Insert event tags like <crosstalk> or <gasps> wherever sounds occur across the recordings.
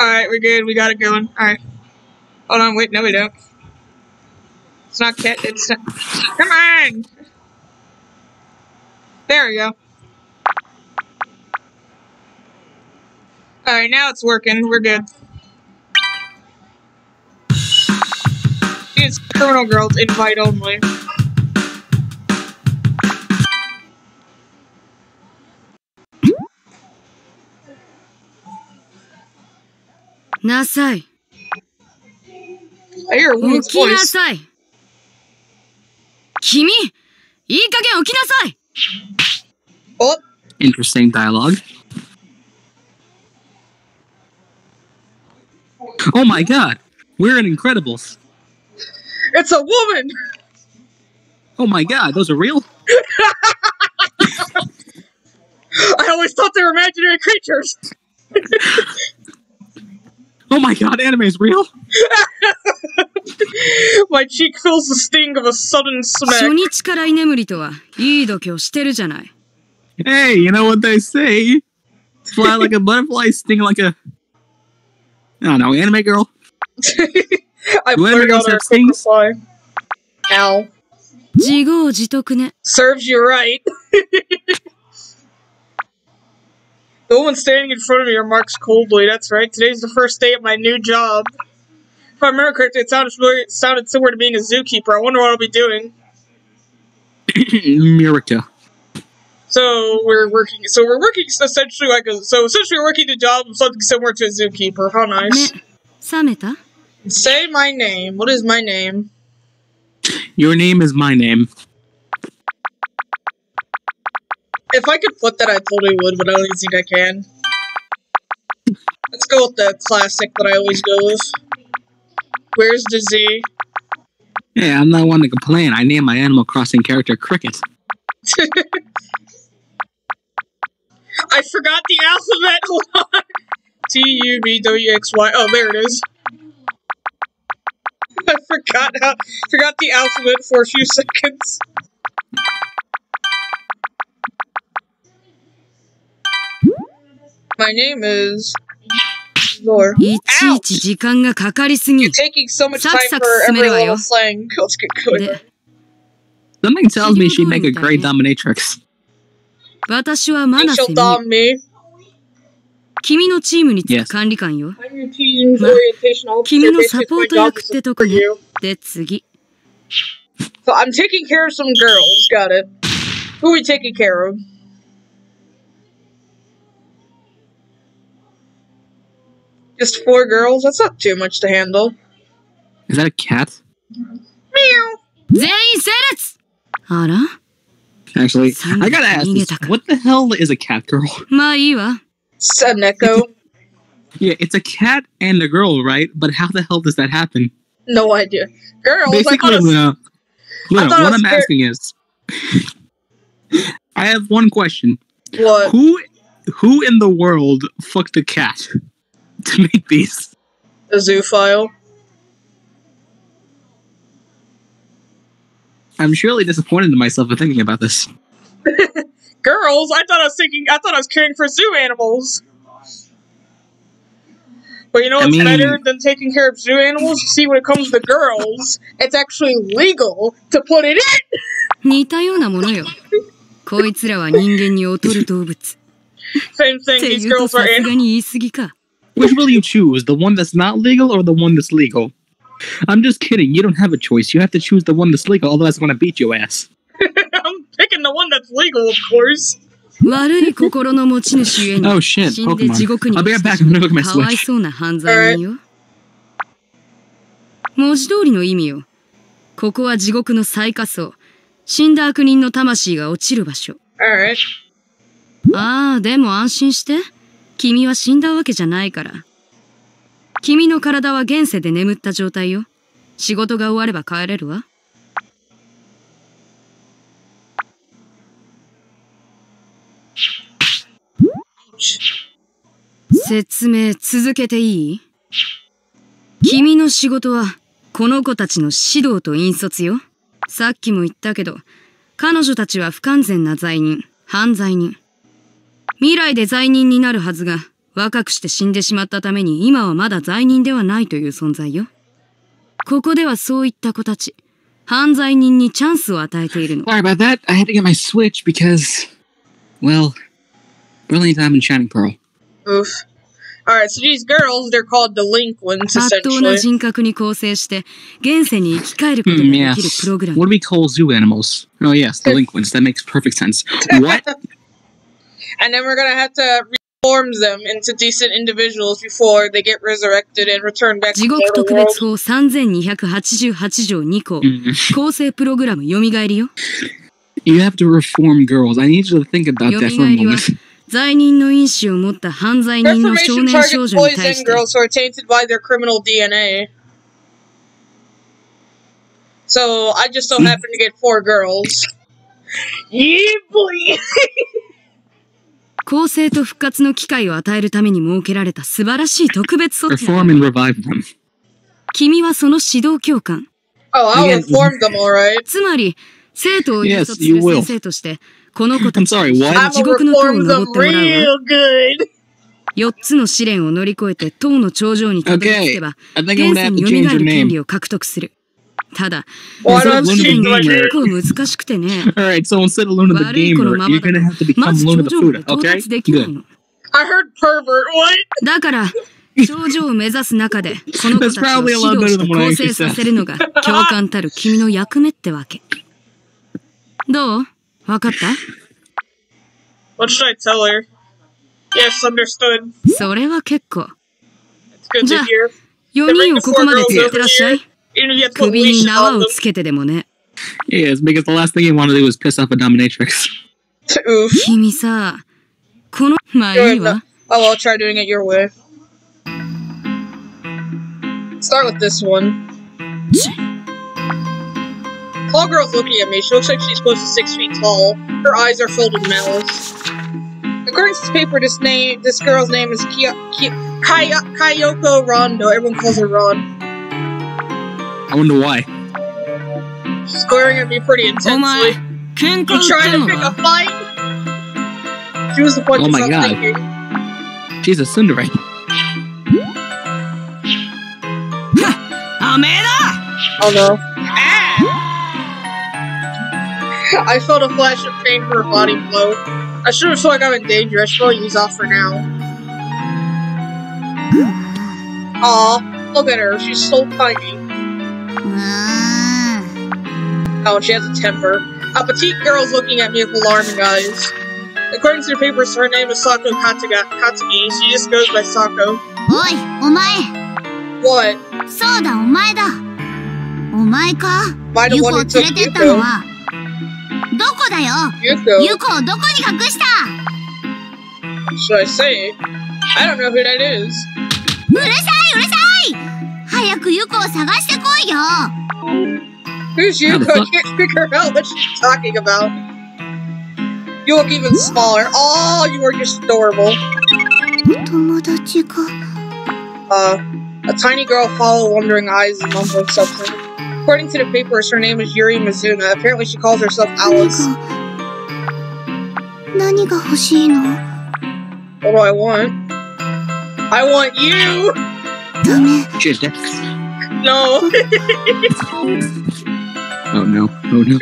Alright, we're good. We got it going. Alright. Hold on, wait, no we don't. It's not cat, it's not- Come on! There we go. Alright, now it's working. We're good. It's criminal girls, invite only. "なさい I hear a 起 woman's きな voice. さい君いい加減起きなさい Oh, Interesting dialogue. Oh my god, we're in Incredibles. it's a woman! Oh my god, those are real? <laughs> I always thought they were imaginary creatures! <laughs> Oh my god, anime is real? <laughs> My cheek feels the sting of a sudden 初 smack. 日から居眠りとはいい度胸してるじゃない Hey, you know what they say? Fly like a butterfly, <laughs> sting like a. I don't know, anime girl? <laughs> I Do blurred anime out girls our have stings? reply. Ow. 自業自得ね Serves you right. The one standing in front of me remarks coldly, that's right, today's the first day at my new job. If I remember correctly, it sounded, familiar, it sounded similar to being a zookeeper. I wonder what I'll be doing. <clears throat> America. So we're working. So we're working essentially like a. So essentially, we're working the job of something similar to a zookeeper. How nice. Sameta. Say my name. What is my name? Your name is my name. If I could flip that, I totally would, but I don't even think I can. Let's go with the classic that I always go with. Where's the Z? Hey, I'm not one to complain. I named my Animal Crossing character Cricket. <laughs> I forgot the alphabet. <laughs> Hold on. T U B W X Y. Oh, there it is. <laughs> I forgot how. Forgot the alphabet for a few seconds. My name is Zor. いちいち時間がかかりすぎ You're taking so much time Suck, suck, for every smell little you. slang. <laughs> Let's get going. で Something tells me she'd make a great dominatrix. 私は You マナセ shall ミ dom me. 君のチームにつ Yes. く管理官よ I'm your team's ま orientation officer. 君の Basically, サ it's ポ my ート job 役 is ってと for こね you. で次 So I'm taking care of some girls. Got it. Who are we taking care of? Just four girls? That's not too much to handle. Is that a cat? Meow. They said it! Ara? Actually, I gotta ask this. What the hell is a cat girl? <laughs> Said Saneko. yeah, it's a cat and a girl, right? But how the hell does that happen? No idea. Girls, Basically, I thought Luna, Luna, I what I'm asking is <laughs> I have one question. What? Who who in the world fucked a cat? <laughs> to make these? A zoophile. I'm surely disappointed in myself for thinking about this. <laughs> Girls? I thought I was thinking. I thought I was caring for zoo animals. But you know I what's mean- better than taking care of zoo animals? You see, when it comes to girls, it's actually legal to put it in. <laughs> 似たようなものよこいつらは人間に劣る動物 Same っ thing. て These 言うと girls さ are す animals. がに言い過ぎか Which will you choose? The one that's not legal or the one that's legal? I'm just kidding. You don't have a choice. You have to choose the one that's legal, otherwise I'm gonna beat your ass. <laughs> I'm picking the one that's legal, of course. 悪い心の持ち主ゆえに Oh shit, 死んで地獄に Pokemon. I'll 落 be ち right て back. I'm gonna go get my かわい Switch. そうな犯罪人よ文字通りの意味よここは地獄の最下層死んだ悪人の魂が落ちる場所 Alright. ああでも安心して 君は死んだわけじゃないから。君の体は現世で眠った状態よ。仕事が終われば帰れるわ。説明続けていい？君の仕事はこの子たちの指導と引率よ。さっきも言ったけど彼女たちは不完全な罪人犯罪人。未来で罪人になるはずが若くして死んでしまったために今はまだ罪人ではないという存在よ。ここではそういった子たち、犯罪人にチャンスを与えているの。Sorry about that. I had to get my Switch because, well, Brilliant Diamond Shining Pearl. Oof. Alright, so these girls, they're called delinquents, まっとうな essentially. 人格に構成して、現世に生き返ることが Hmm, で yes. きるプログラム。What do we call zoo animals? Oh, yes, delinquents. That makes perfect sense. What? And then we're gonna have to reform them into decent individuals before they get resurrected and returned back to 地 the 獄 mortal 特 world. 別法3288条2項、 Mm. 構成プログラム蘇りよ。 You <laughs> have to reform girls. I need you to think about that for a 蘇りは moment. <laughs> 罪人の因子を持った犯罪人の少 Reformation 年少 targets 女に boys 対 and して girls who are tainted by their criminal DNA. So I just so happen to get four girls. Yeah, boy. <laughs> 更生と復活の機会を与えるために設けられた素晴らしい特別措置だ君はその指導教官。Oh, I'll inform them, all right. つまり、生徒を優先する先生として、この子たちは地獄の塔を登ってもらうわ。四つの試練を乗り越えて塔の頂上にたどり着けば、okay. 現世に蘇る権利を獲得する。ただ結?構難しくてね Alright, so instead of the 悪い子の gamer, まま you're だ gonna have to ま become ず Luna 頂 the 上まで Fuda, 到 okay? Good. の I heard pervert. What? だから頂上を目指す中でこの子たちを指導して構成さ.せるのが教官たる君の役目ってわけどうわかった What should I tell her? Yes, understood. それは結構 to Ja. hear. 4人をここまで連れてらっしゃい首に縄をつけてでもね。Yeah, because the last thing you want to do is piss off a dominatrix. <laughs> Oof. 君さ、この、まあいいわ。Oh, I'll try doing it your way. Start with this one. Tall girl's looking at me. She looks like she's close to six feet tall. Her eyes are filled with malice. According to this paper, this name, this girl's name is Kia, Kia, Kaya, Kayoko Rondo. Everyone calls her Ran. I wonder why. She's glaring at me pretty intensely. You trying to pick a fight? She was the one oh my god. Thinking. She's a Cinderella. Oh no. Ah! I felt a flash of pain from her body blow. I should have felt like I'm in danger. I should probably use off for now. Aw, look at her. She's so tiny. Oh, and she has a temper. A petite girl's looking at me with alarming eyes. According to the papers, her name is Sako Kataga- Katsugi. She just goes by Sako. おい、お前 What? そうだ、お前だお前か Am I the ユコ one を who 連 took れてったの Yuko? はどこだよ Yuko? ユコをどこに隠した Should I say? I don't know who that is. うるさいうるさい 早くユコを探してこいよ Who's How Yuko? the I fuck? can't figure out what she's talking about. You look even smaller. Oh, you are just adorable. 友達か Uh, a tiny girl followed wondering eyes and mumbling something. According to the papers, her name is Yuri Mizuna. Apparently, she calls herself 何 Alice. が何が欲しいの What do I want? I want you! ダメ Shit. that- No! <laughs> Oh no. Oh no.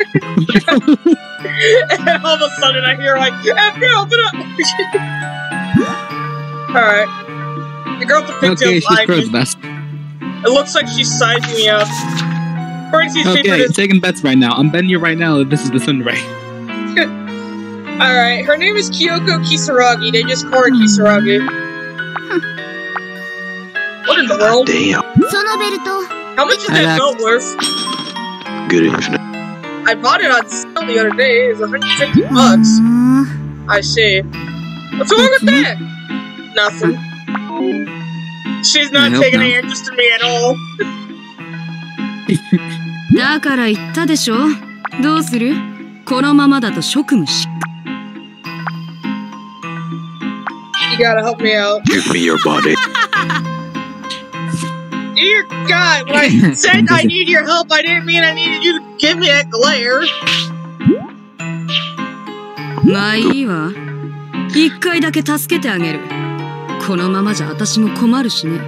and <laughs> all of a sudden, I hear like, F you, open up! <laughs> Alright. The girl at the okay, she's eyeing pros best. It looks like she's sizing me up. According Okay, papers, taking bets right now. I'm betting you right now that this is the tsundere. Alright, her name is Kyoko Kisaragi. They just call her Kisaragi. What in the world? Damn. そのベルト How much is that Hello. belt worth? Good evening. I bought it on sale the other day. It was 150 う bucks. ーん I see. What's wrong with that? Nothing. She's not I hope taking not. any interest in me at all. だから言ったでしょどうするこのままだと職務失 You gotta help me out. Give me your body. <laughs> Dear God, when I said I need your help, I didn't mean I needed you to give me that glare. まあいいわ一回だけ助けてあげるこのままじゃ私も困るしね。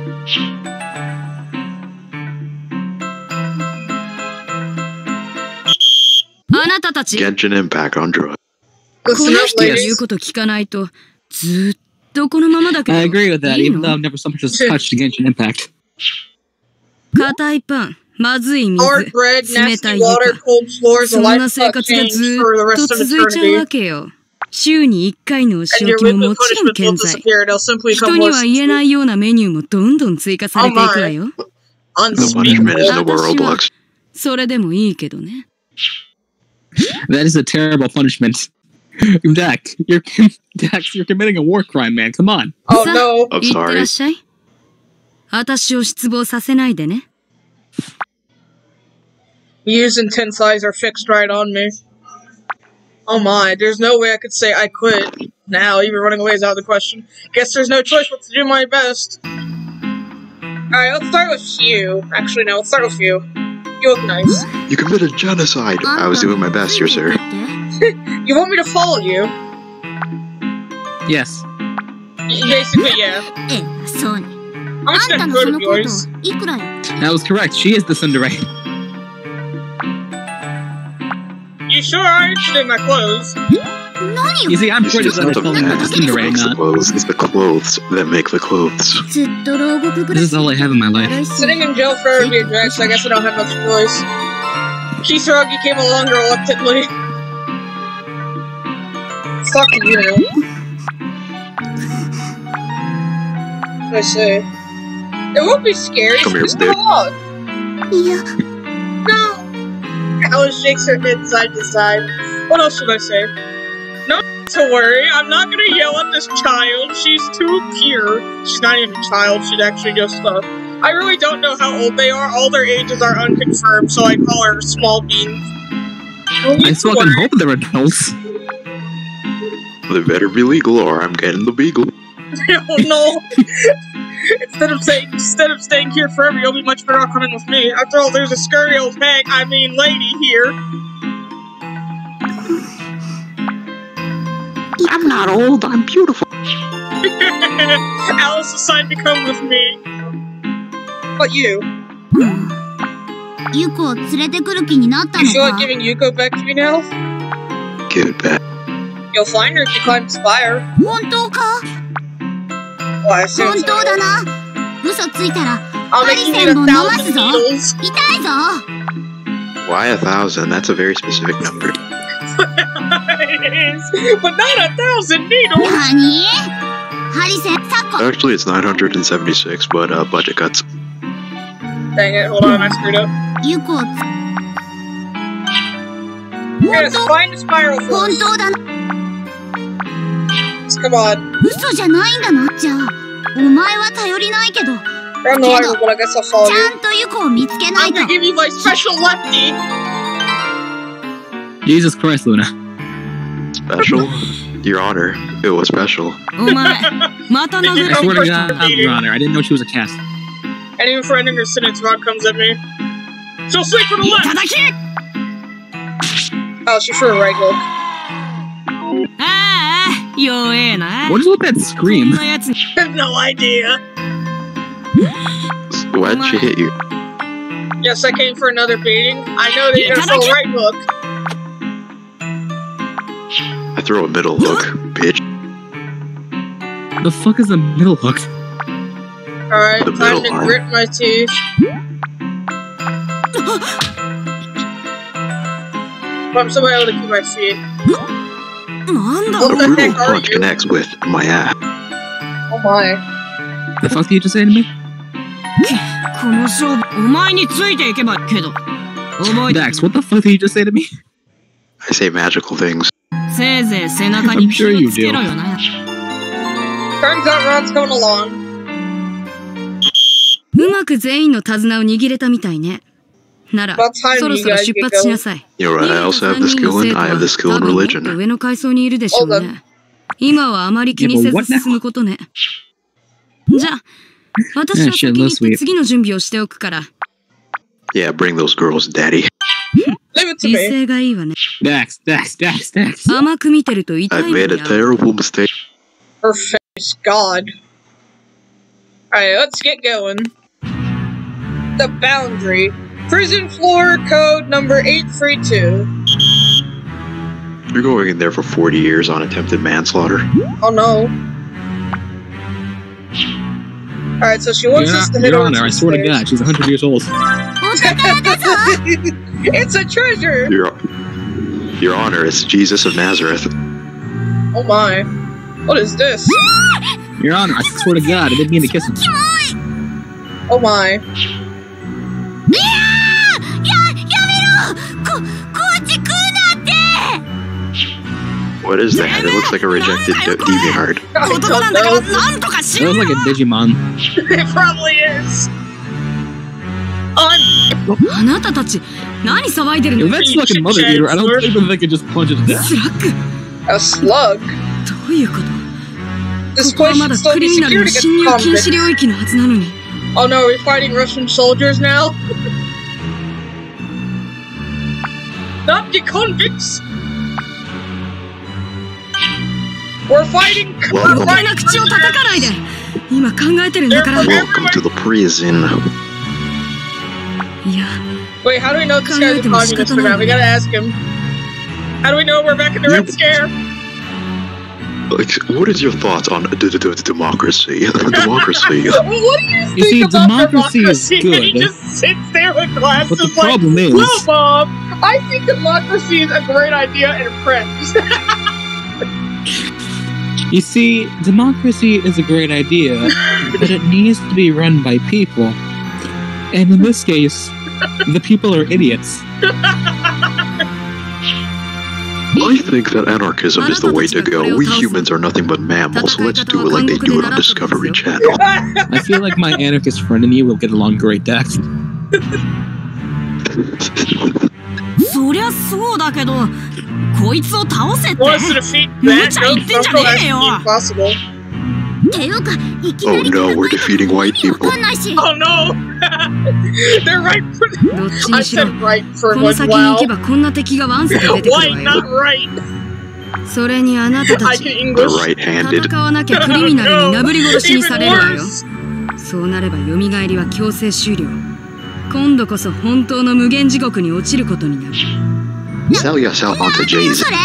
あなたたち、Genshin Impact on drugs. この人の言う.こと聞かないと、ずっとこのままだけど。I agree with that, even の though I've never so much as touched Genshin Impact. 硬いパン、まずい水、冷たい床、そんな生活がずっと続いちゃうわけよ。週に1回のお仕置きももちろん健在。人には言えないようなメニューもどんどん追加されていくわよ。それでもいいけどね。That is a terrible punishment. Dax, you're, <laughs> Dax, you're committing a war crime, man. Come on. Oh, no. I'm sorry. しゃい。私を失望させないでね。 Yu's intense eyes are fixed right on me. Oh my, there's no way I could say I quit. Now, even running away is out of the question. Guess there's no choice but to do my best. Alright, let's start with you. Actually, no, let's start with you. You look nice. You committed genocide. I was doing my best here, sir. <laughs> You want me to follow you? Yes. Y- Basically, yeah. <laughs> that was correct. She is the tsundere. You sure aren't in my clothes. Hmm? You see, I'm sure it's the clothes that clothes. It's the clothes that make the clothes. This is all I have in my life. Sitting in jail for being so I guess I don't have much choice. Kisaragi came along reluctantly. Fuck you. Hmm? I say. It won't be scary. Come here, Just come bitch. along. いや、No. Alice shakes her head side to side. What else should I say? No to worry. I'm not gonna yell at this child. She's too pure. She's not even a child. She's actually just uh. I really don't know how old they are. All their ages are unconfirmed, so I call her small beans. I to fucking worry. hope they're adults. They better be legal or I'm getting the beagle. <laughs> oh no! Instead of staying, instead of staying here forever, you'll be much better off coming with me. After all, there's a scurry old hag, I mean lady here. I'm not old, I'm beautiful. <laughs> Alice decided to come with me. But you. <sighs> Yuko, You feel like giving Yuko back to me now? Give it back. You'll find her if you climb this fire. 本当か Well, I assume 本 so. 当だな嘘ついたら I'll make you need a Harrison, thousand no needles. 痛いぞ Why a thousand? That's a very specific number. but not a thousand needles. 何ハリセンサコ Actually, it's 976, but uh, budget cuts. Dang it, hold on, I screwed up. ユコをつ Yes, find the spiral 本 first. 当だな Come on. 嘘じゃないんだなじゃあお前は頼りないけど I'm the rival, but I guess I'll follow ち you. ゃんとユコを見つけない I'm と gonna give you my special lefty. Jesus Christ, Luna. Special? Your Honor, it was special. お前、<laughs> また殴 I る。 swear to God, Your Honor, I didn't know she was a cast. And even for ending her sentence, Rod comes at me. So sleep for the い left. ただき Oh, she threw a right hook. あ あ、弱えな。 What is with that こん scream? なや<laughs> つに no idea. Why'd she hit you? Yes, I came for another beating. I know that you're gonna throw a right hook. I throw a middle hook, <gasps> bitch. The fuck is a middle hook? Alright, The time middle to arm. grit my teeth. <gasps> But I'm still able to keep my feet. <gasps> What the punch connects with my ass. Oh my. The fuck are you just saying to me? この勝負、お前についていけばけど。Dax, what the fuck did you just say to me? I say magical things. I'm sure you do. Turns out Ran's going along. ならそろそろ出発しなさい。You know what? I also have the skill in I have the skill と religion. 上の階層にいるでしょうね。今はあまり気にせず?進むことね。じゃあ、私は先に行って.次の準備をしておくから、Yeah, bring those girls, daddy. Leave it to 威 me. 勢がいいわね。Dax, Dax, Dax, Dax. 甘く見てると痛 I've い目 made に a terrible mistake. Her face, God. Alright, let's get going. The boundary. Prison floor code number 832. You're going in there for 40 years on attempted manslaughter. Oh no. Alright, so she wants Your, us to hit Your her Honor, I with swear to. God, she's 100 years old. <laughs> it's a treasure! Your, Your Honor, it's Jesus of Nazareth. Oh my. What is this? Your Honor, I swear to God, I didn't mean to kiss him. Oh my. What is that? It looks like a rejected de- DeviantArt. It looks like a Digimon. <laughs> it probably is. On. Yo, that's fucking mother eater. I don't even think it just plunges death. A slug? This place is still be secured against convicts. Oh no, are we fighting Russian soldiers now? <laughs> Not the convicts! We're fighting we're Welcome. 余計 fighting な口を叩かないで今考えてるんだからい Welcome to the prison. や Wait, how do we know this guy's a communist or not? We gotta ask him. How do we know we're back in the Red You- Scare? Like, what is your thoughts on d- d- d- democracy? <laughs> democracy. <laughs> Well, what do you think You see, about democracy is democracy? And <laughs> he good. just sits there with glasses But the like, problem is, Well, Bob, I think democracy is a great idea in France. you see, democracy is a great idea, <laughs> but it needs to be run by people. And in this case, the people are idiots. <laughs> I think that anarchism is the way to go. We humans are nothing but mammals, so let's do it like they do it on Discovery Channel. I feel like my anarchist friend and you will get along great, Dax. <laughs> そりゃそうだけど こいつを倒せって。無茶言ってんじゃねえよ。ていうか、いきなり Oh no, we're defeating white people. Oh no! <laughs> They're わよ。それにあなたたち戦わなきゃクリミナルに殴り殺しにされるわよ。そうなればよみがえりは強制終了。今度こそ本当の無限地獄に落ちることになる。Sell yourself onto 何 Jay-Z. それ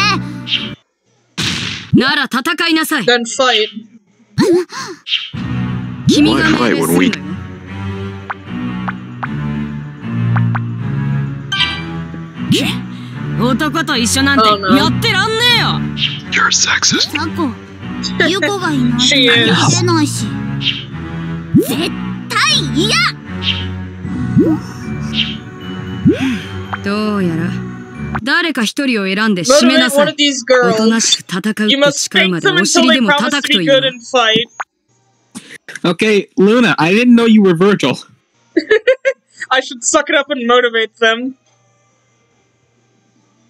なら戦いなさい Then fight. 君が命 Why 令 fight す when we- るのよ男と一緒なんて Oh, no. やってらんねえよ You're sexist. サコ、ユコがいないと She 何 is. も出ないし。絶対嫌どうやら誰か一人を選んで締め Motivate なさ one い of these おとな girls. しく戦う You って must 誓うま spank で them お until 尻 they でも promise 叩 to くと be いう good and fight. Okay, Luna, I didn't know you were Virgil. <laughs> I should suck it up and motivate them.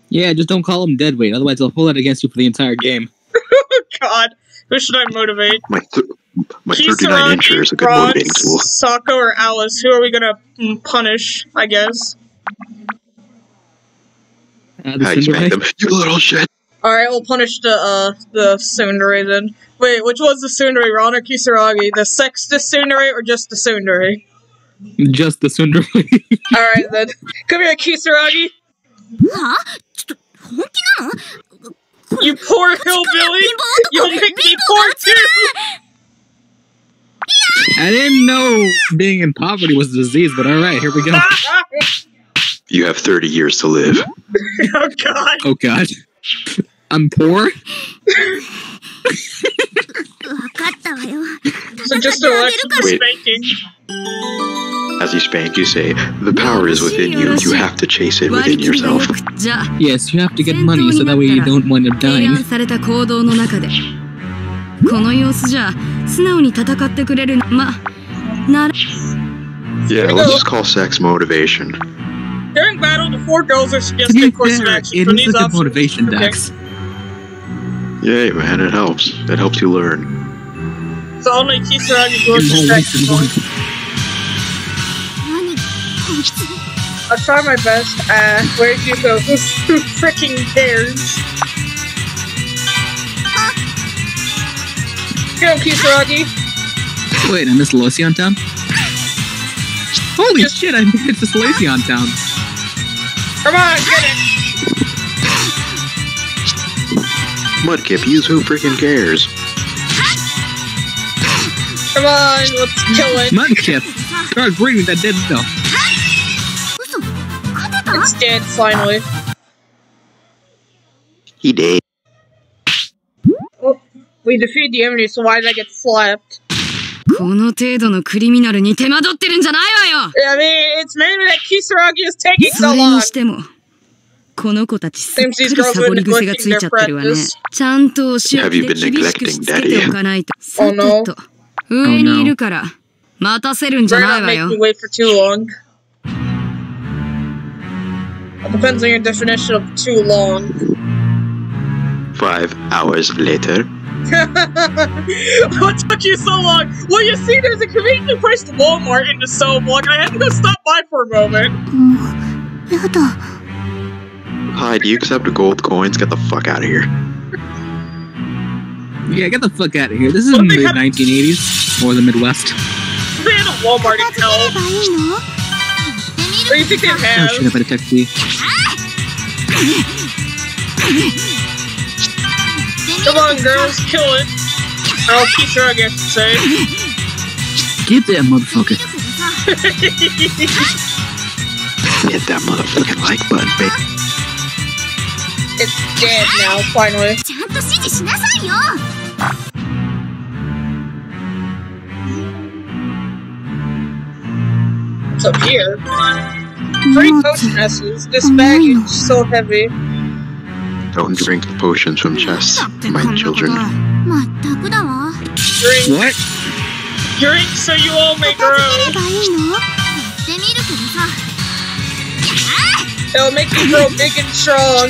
Yeah, just don't call him deadweight, otherwise they'll hold that against you for the entire game. <laughs> God, who should I motivate? My th- my 39 incher is a good Ron, motivating tool. Sako, or Alice? Who are we gonna mm, punish? I guess. <laughs> You little shit. All right, we'll punish the uh, the tsundere then. Wait, which one's the tsundere, Ran or Kisaragi? The sex the tsundere or just the tsundere? Just the tsundere. <laughs> All right then, come here, Kisaragi. You poor hillbilly! You'll make me poor too. I didn't know being in poverty was a disease, but all right, here we go. <laughs> You have 30 years to live. <laughs> oh God. Oh god. I'm poor? わかったわよ。 So just an election for Wait. spanking. As you spank, you say, The power is within you. You have to chase it 割り within 切りがよ yourself. くじゃ Yes, you have to get money so that way you don't wind up 提 dying. 案された行動の中でこの様子じゃ素直に戦ってくれるまなら Yeah, let's just call sex motivation. during battle, the four girls are suggested to course fair, of action. It is like a motivation okay. dex. Yay, man! It helps. It helps you learn. So only keeps around your girls I'll try my best. Uh, where did you go? Who freaking cares? Go, Kisaragi. Wait, I missed Loceon Town? Holy just, shit, I missed it to Loceon Town. Come on, get it! Mudkip, use who freaking cares. Come on, let's kill it. Mudkip, God, bring that dead no. It's dead, finally. He did. Oh, we defeated the enemy, so why did I get slapped? この程度のクリミナルに手間取ってるんじゃないわよ I mean, it's mainly that Kisaragi is taking so long. それにしても、この子たちすっかりサボり癖がついちゃってるわね。ちゃんと教えて厳しくしつけておかないと。さてと、上にいるから、待たせるんじゃないわよ。Depends on your definition of too long. Five hours later. <laughs> what took you so long? Well, you see, there's a conveniently priced Walmart in the cell block. I had to go stop by for a moment. Oh, Hi, do you accept gold coins? Get the fuck out of here. Yeah, get the fuck out of here. This is the 1980s or the Midwest. They had a Walmart in hell. You think they have? Oh shit, I better text you. Come on, girls, kill it. I'll keep her, I guess to say. Get that motherfucker. <laughs> Hit that motherfucking like button, baby. It's dead now, finally. What's up here? Three potion essence. This oh, bag is so heavy don't drink potions from chests, my children. Drink. What? Drink so you all make grow. It'll make you grow big and strong.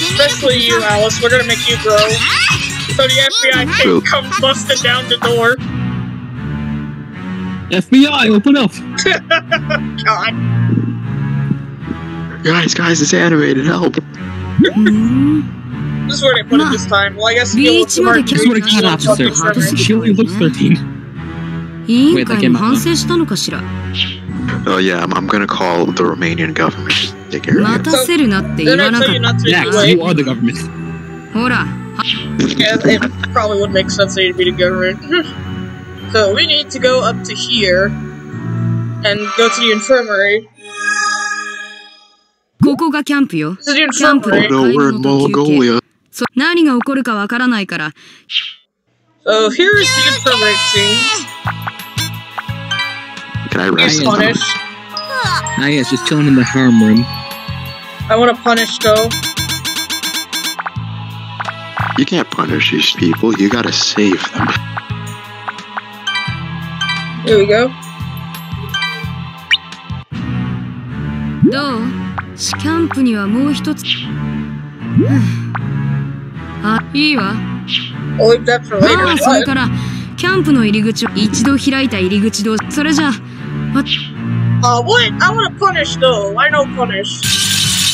Especially you, Alice. We're gonna make you grow. So the FBI can come busting down the door. FBI, open up! <laughs> God. Guys, guys, it's animated. Help this is where they put it this time. Well, I guess he looks mark. This is what a cat officer. She only looks 13. Wait, like, Oh yeah, I'm, I'm gonna call the Romanian government. Take care of it. So, then I tell you not to Next, you are the government. yeah, it probably would make sense that you'd be the government. <laughs> so we need to go up to here and go to the infirmary. ここがキャンプよ This is the Camp. Oh infirmary. no, we're in Mongolia. そ何が起こるかわからないから So here's the infirmary scene. Can I He's rest? Ryan. punished. Ah, yes, just chilling in the harem room. I want to punish though. You can't punish these people. You gotta save them. Here we go. どう スキャンプにはもう一つ。あ、いいわ。まあ、それから、キャンプの入り口を一度開いた入り口どそれじゃあ、あ、わ、あ、わ、あ、あ、わ、あ、わ、あ、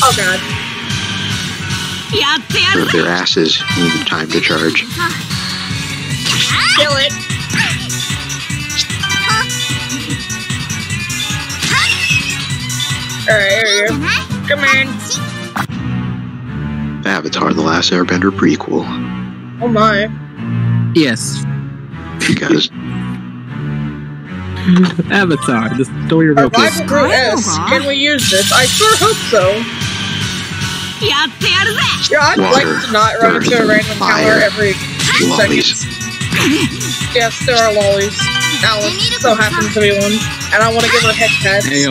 あ、わ、あ、わ、あ、あ、わ、あ、わ、あ、あ、わ、あ、わ、あ、あ、わ、あ、わ、あ、あ、わ、あ、わ、あ、あ、わ、あ、わ、あ、あ、わ、あ、わ、あ、あ、わ、あ、わ、Command. Avatar: The Last Airbender prequel. Oh my. Yes. Because <laughs> Avatar: The Story of Focus. Rival Can we use this? I sure hope so. Yeah, I'd like to not run into a random tower every lollies. second. yes, there are lollies. Alice so happens to be one, and I want to give a head pat. Hey,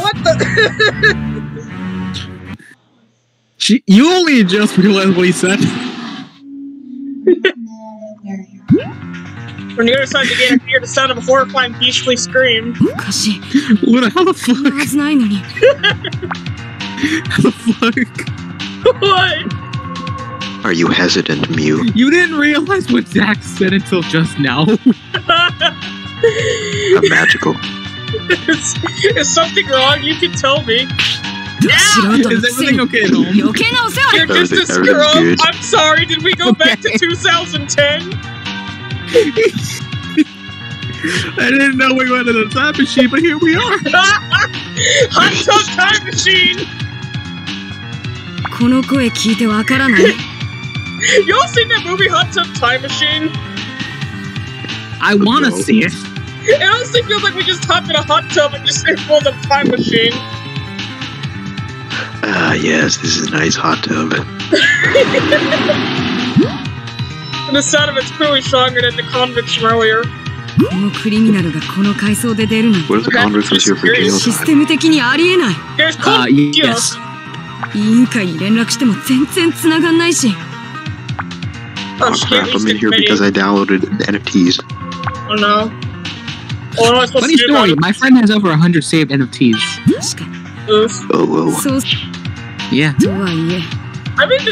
what the? <laughs> she, you only just realized what he said. From the other side began to hear the sound of a horrifying, beastly scream. Luna, how the fuck? <laughs> how the fuck? What? Are you hesitant, Mew? You didn't realize what Zack said until just now. <laughs> A magical is, is something wrong? You can tell me. 素人の Is くせ everything に okay at home? 余計なお世話 You're just a Everything- screw up. everything's good. I'm sorry. Did we go back to Okay. 2010? <laughs> I didn't know we went in a time machine, but here we are. <laughs> Hot tub time machine! この声聞いてわからない <laughs> Y'all seen that movie Hot Tub Time Machine? I want to No. see it. It honestly feels like we just hopped in a hot tub and just pulled a time machine. Ah, yes, this is a nice hot tub. And the <laughs> sound of it's clearly stronger than the convicts from earlier. このクリミナルがこの階層で出るなんて What if the convict was here for jail シス time? テム的にありえない There's Uh, convicts! yes. 委員会に連絡しても全然繋がんないし Oh, Oh she crap, can't I'm reach in the here committee. because I downloaded NFTs. Oh no. Oh, Funny story, my friend has over 100 saved NFTs. Oh, oh, oh. So, yeah. I'm in the,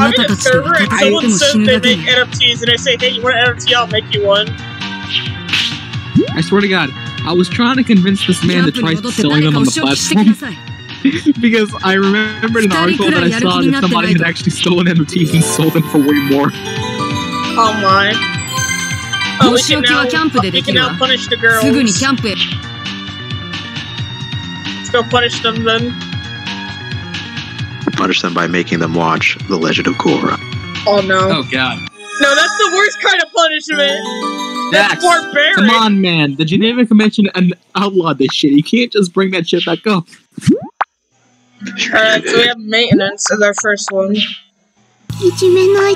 I'm in the server and someone says they make NFTs and I say, hey, you want an NFT? I'll make you one. I swear to God, I was trying to convince this man to try selling them on the platform. <laughs> because I remembered an article that I saw that somebody had actually stolen NFTs and sold them for way more. Oh my. Oh, we can 申し置き now, はキャンプで we でき can る now わ punish the girls. すぐにキャンプへ Let's go punish them then. Punish them by making them watch The Legend of Korra. Oh no. Oh God. No, that's the worst kind of punishment. Dax, Barbaric. come on, man. The Geneva Convention and outlawed this shit. You can't just bring that shit back up. Alright, so we have maintenance as our first one. いじめない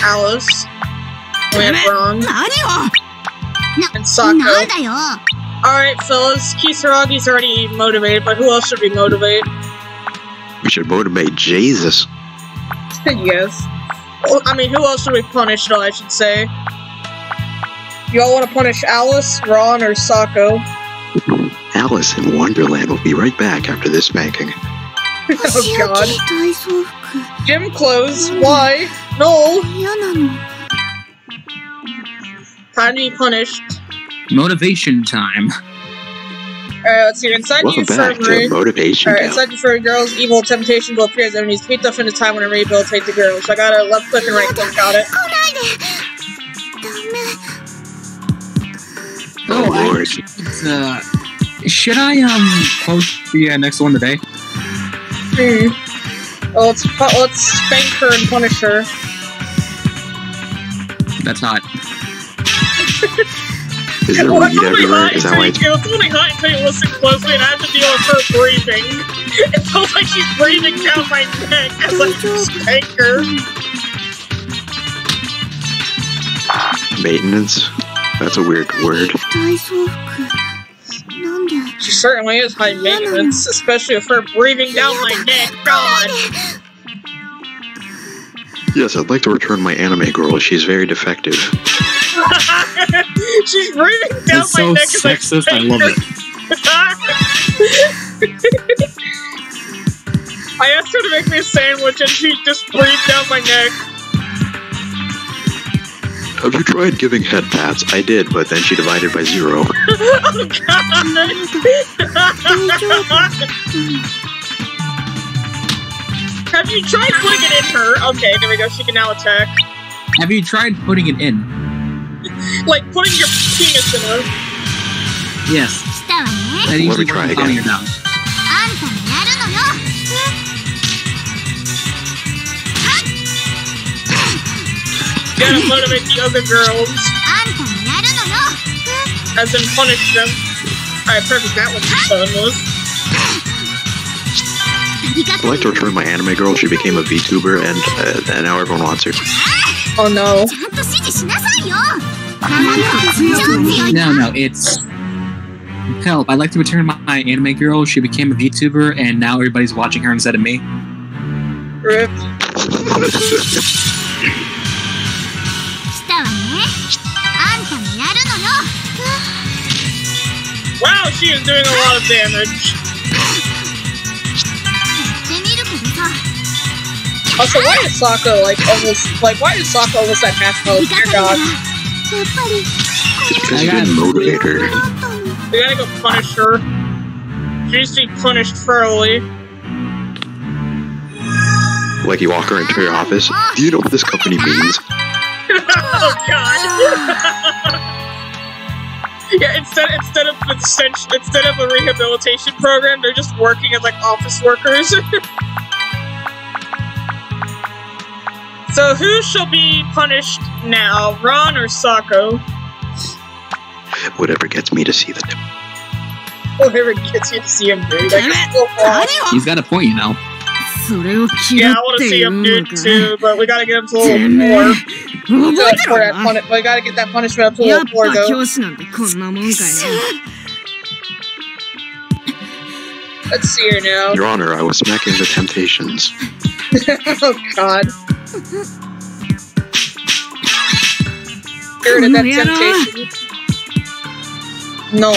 Alice, went wrong, and Sako. Alright, fellas, Kisaragi's already motivated, but who else should we motivate? We should motivate Jesus. <laughs> yes. Well, I mean, who else should we punish, though, I should say? Y'all want to punish Alice, Ran, or Sako? <laughs> Alice in Wonderland will be right back after this spanking. <laughs> oh, God. Gym clothes? Why? No! Time to be punished. Motivation time. Alright, let's. Inside Welcome the infirmary. Back to motivation Alright, inside the infirmary, girl's evil temptation to appear as enemies beat up the time when I rehabilitate the girl. So I got a left click and right click. Got it. Oh, Lord. I, uh, should I um post the uh, next one today? Hmm. Well, let's let's spank her and punish her. That's hot. Is there a weed everywhere? Is that why? It was only hot until you listen closely and I had to deal with her breathing. It feels like she's breathing down my neck as I spank her. Maintenance? That's a weird word. She certainly is high maintenance, especially with her breathing down my neck. God! Yes, I'd like to return my anime girl. She's very defective. <laughs> she's breathing down It's my so neck as I sexist. I spank love it. <laughs> I asked her to make me a sandwich and she just breathed down my neck. Have you tried giving head pats? I did, but then she divided by zero. <laughs> Oh god! Have you tried putting it in her? Okay, there we go. She can now attack. Have you tried putting it in? like putting your penis in her. Yes. That usually Let me try again. Down. Gotta motivate the other girls. As in punish them. Alright, perfect. That one's fun. I like to return my anime girl. She became a VTuber, and uh, and now everyone wants her. Oh no. No, no, it's help. I like to return my anime girl. She became a VTuber, and now everybody's watching her instead of me. Rip. wow, she is doing a lot of damage. Also, why is Sako like almost like why is Sako almost at half health? Dear God. Because you didn't motivate her. We gotta go punish her. She needs to be punished thoroughly. Like you walk her into your office. Do you know what this company means? <laughs> oh God. <laughs> yeah, instead instead of instead of a rehabilitation program, they're just working as like office workers. <laughs> So who shall be punished now, Ran or Sako? Whatever gets me to see the nipple. Whatever gets you to see him, dude. Like, so He's got a point, you know. Yeah, I want to see him, dude, too, but we gotta get him to level 4. That we gotta get that punishment up to level 4, though. Let's see her now. Your Honor, I was smacking the temptations. <laughs> oh, God. Get rid of that temptation. No.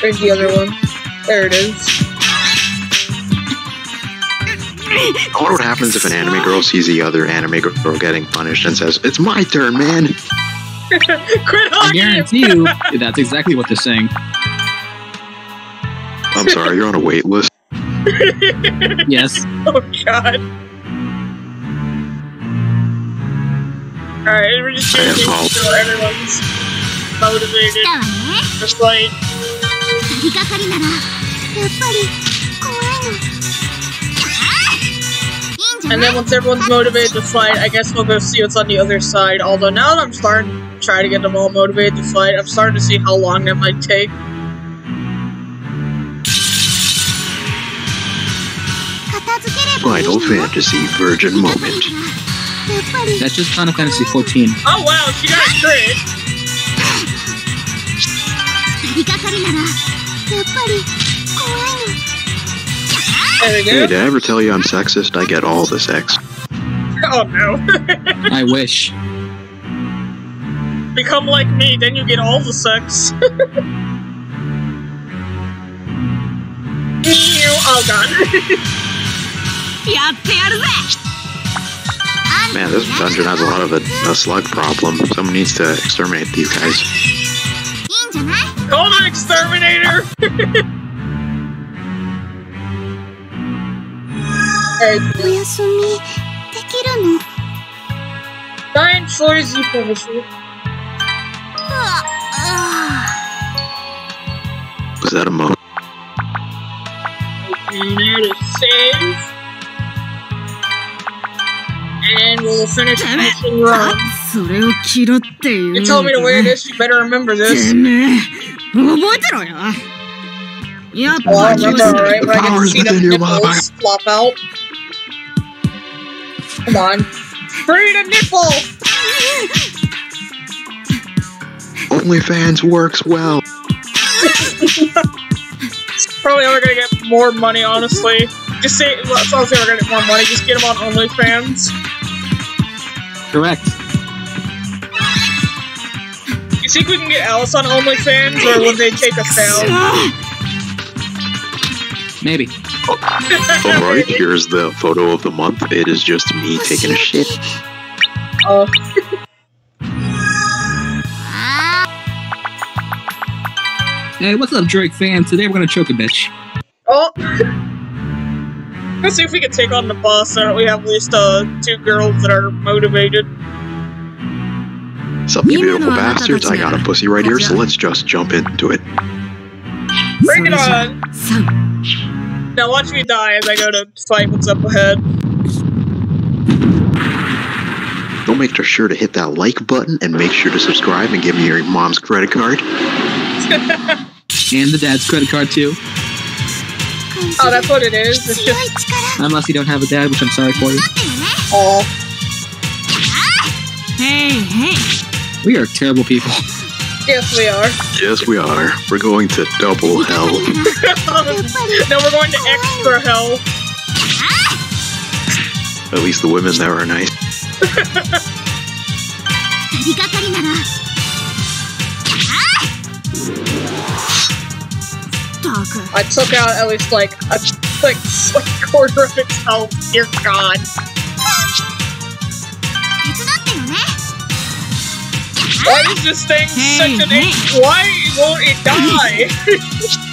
Where's the other one? There it is. I wonder what happens if an anime girl sees the other anime girl getting punished and says, It's my turn, man! <laughs> Quit I hugging him! guarantee you, that's exactly what they're saying. I'm sorry, you're on a wait list. <laughs> yes. Oh god. Alright, we're just doing this so everyone's motivated. Just like. And then once everyone's motivated to fight, I guess we'll go see what's on the other side. Although now that I'm starting to try to get them all motivated to fight, I'm starting to see how long that might take. Final Fantasy Virgin Moment. That's just Final Fantasy 14. Oh wow, she got a crit! There we go. Hey, did I ever tell you I'm sexist? I get all the sex. Oh no. <laughs> I wish. Become like me, then you get all the sex. <laughs> oh god. <laughs> Man, this dungeon has a lot of a, a slug problem. Someone needs to exterminate these guys. Call the exterminator! Giant floors you publisher. Was that a mo? And out of save and we'll finish finishing row. You told me to wear this, you better remember this. Yeah, well, I remember, right? Where I can see the nipples flop out. Come on. free the nipple! OnlyFans works well. <laughs> it's we're gonna get more money, honestly. Just say, let's all say we're gonna get more money, just get them on OnlyFans. Correct. You think we can get Alice on OnlyFans, or would they take us down? Maybe. <laughs> Alright, here's the photo of the month. It is just me oh, taking a shit. Oh, Hey, what's up, Drake fans? Today we're gonna choke a bitch. oh. Let's see if we can take on the boss so that we have at least uh, two girls that are motivated. Sup, you beautiful bastards. I got a pussy right here, so let's just jump into it. Bring it on! Now watch me die as I go to fight what's up ahead. Don't make sure to hit that like button and make sure to subscribe and give me your mom's credit card. <laughs> and the dad's credit card too. Oh, that's what it is. It's just unless you don't have a dad, which I'm sorry for you. Oh. Hey, hey. We are terrible people. Yes, we are. Yes, we are. We're going to double hell. <laughs> no, we're going to extra hell. At least the women there are nice. <laughs> I took out at least like a like, <laughs> like quarter of its health. Dear God. Why is this thing such an hey. Why won't it die? <laughs>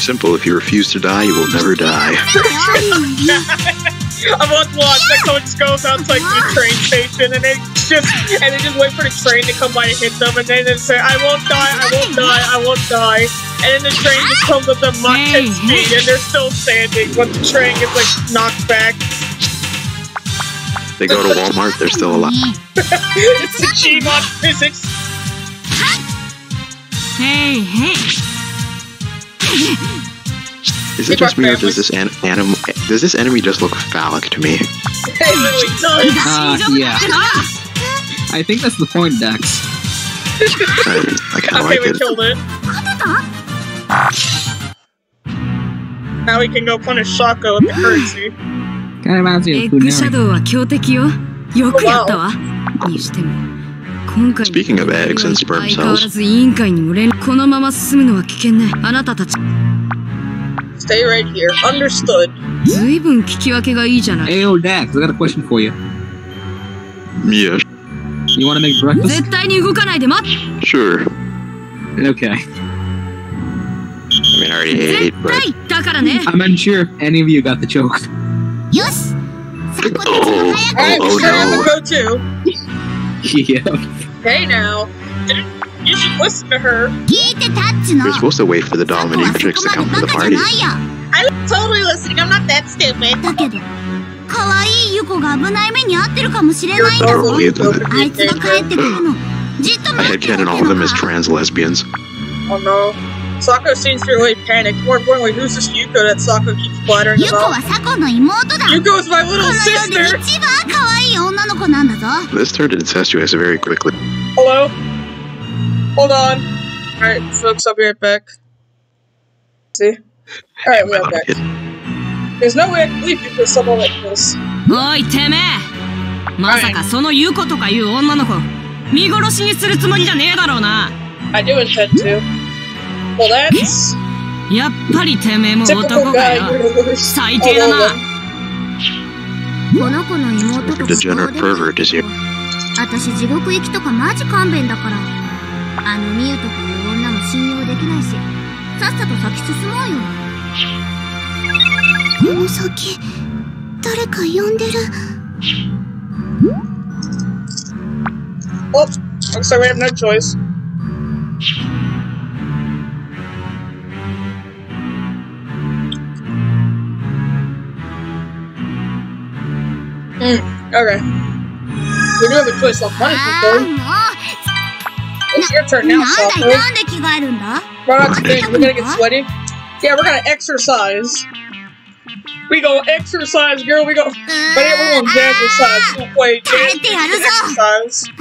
Simple. If you refuse to die, you will never die. <laughs> I want to watch that someone just goes out to the train station and they just and they just wait for the train to come by and hit them and then they say, I won't die, I won't die, I won't die. And then the train just comes up to Mach 10 speed and they're still standing, but the train gets like knocked back. They go to Walmart, they're still alive. <laughs> it's the G-Mod physics. Hey, hey. <laughs> Is it just me, or does this an- anim- does this enemy just look phallic to me? Uh, yeah. <laughs> I think that's the point, Dex. I, I kind of like we it. killed it. Now we can go punish Sako with the currency. エッグシャドウは強敵よ。よくやったわ。にしても、今回 Speaking of eggs and sperm cells. Stay right here. Understood. ずいぶん聞き分けがいいじゃない Hey, yo, Dex, I got a question for you. Yeah, You want to make breakfast? 絶対に動かないで待っ sure. Okay. I mean, I already ate, 絶 but 対だからね I'm unsure if any of you got the joke. よしサコたちも oh, 早く Alright, oh, we sure have a no. go-to. <laughs> yeah. Hey now. You should listen to her. 聞いてタッチの You're supposed to wait for the サコは Dominique そ chicks to こま come で to the バカじゃ party. ないや I'm totally listening. I'm not that stupid. だけど可愛いユコが危ない目に遭ってるかもしれ You're ないんだぞ totally Totally.あいつが帰ってくるのじっと I 待っ had てる canon だ all け of だ them か as ら trans lesbians. Oh no. Sako seems to really panicked. More importantly, who's this Yuko that Sako keeps flattering ユコ about? はサコの妹だ Yuko is my こ little の世で sister! 一番可愛い女の子なんだぞ This turned incestuous very quickly. Hello? Hold on. Alright, folks, I'll be right back. See? Alright, we're back. There's no way I can leave you for someone like this. おいてめえまさかその言うことかいう女の子見殺しにするつもりじゃねえだろうな I do intend to. Well, that's やっぱりてめえも typical 男か guy よ universe. 最低だな All of them. この子の妹とか Degenerate pervert is here. 私地獄行きとかマジ勘弁だから あのミユとかいう女も信用できないしさっさと先進もうよこの先誰か呼んでる Oh, looks like we have no choice. Hmm, okay. We do have a choice on あ money あ control. も It's your turn now, Sako. Robots, we're gonna get sweaty. Yeah, we're gonna exercise. We go exercise, girl. We go. But to exercise. Wait, exercise. <laughs>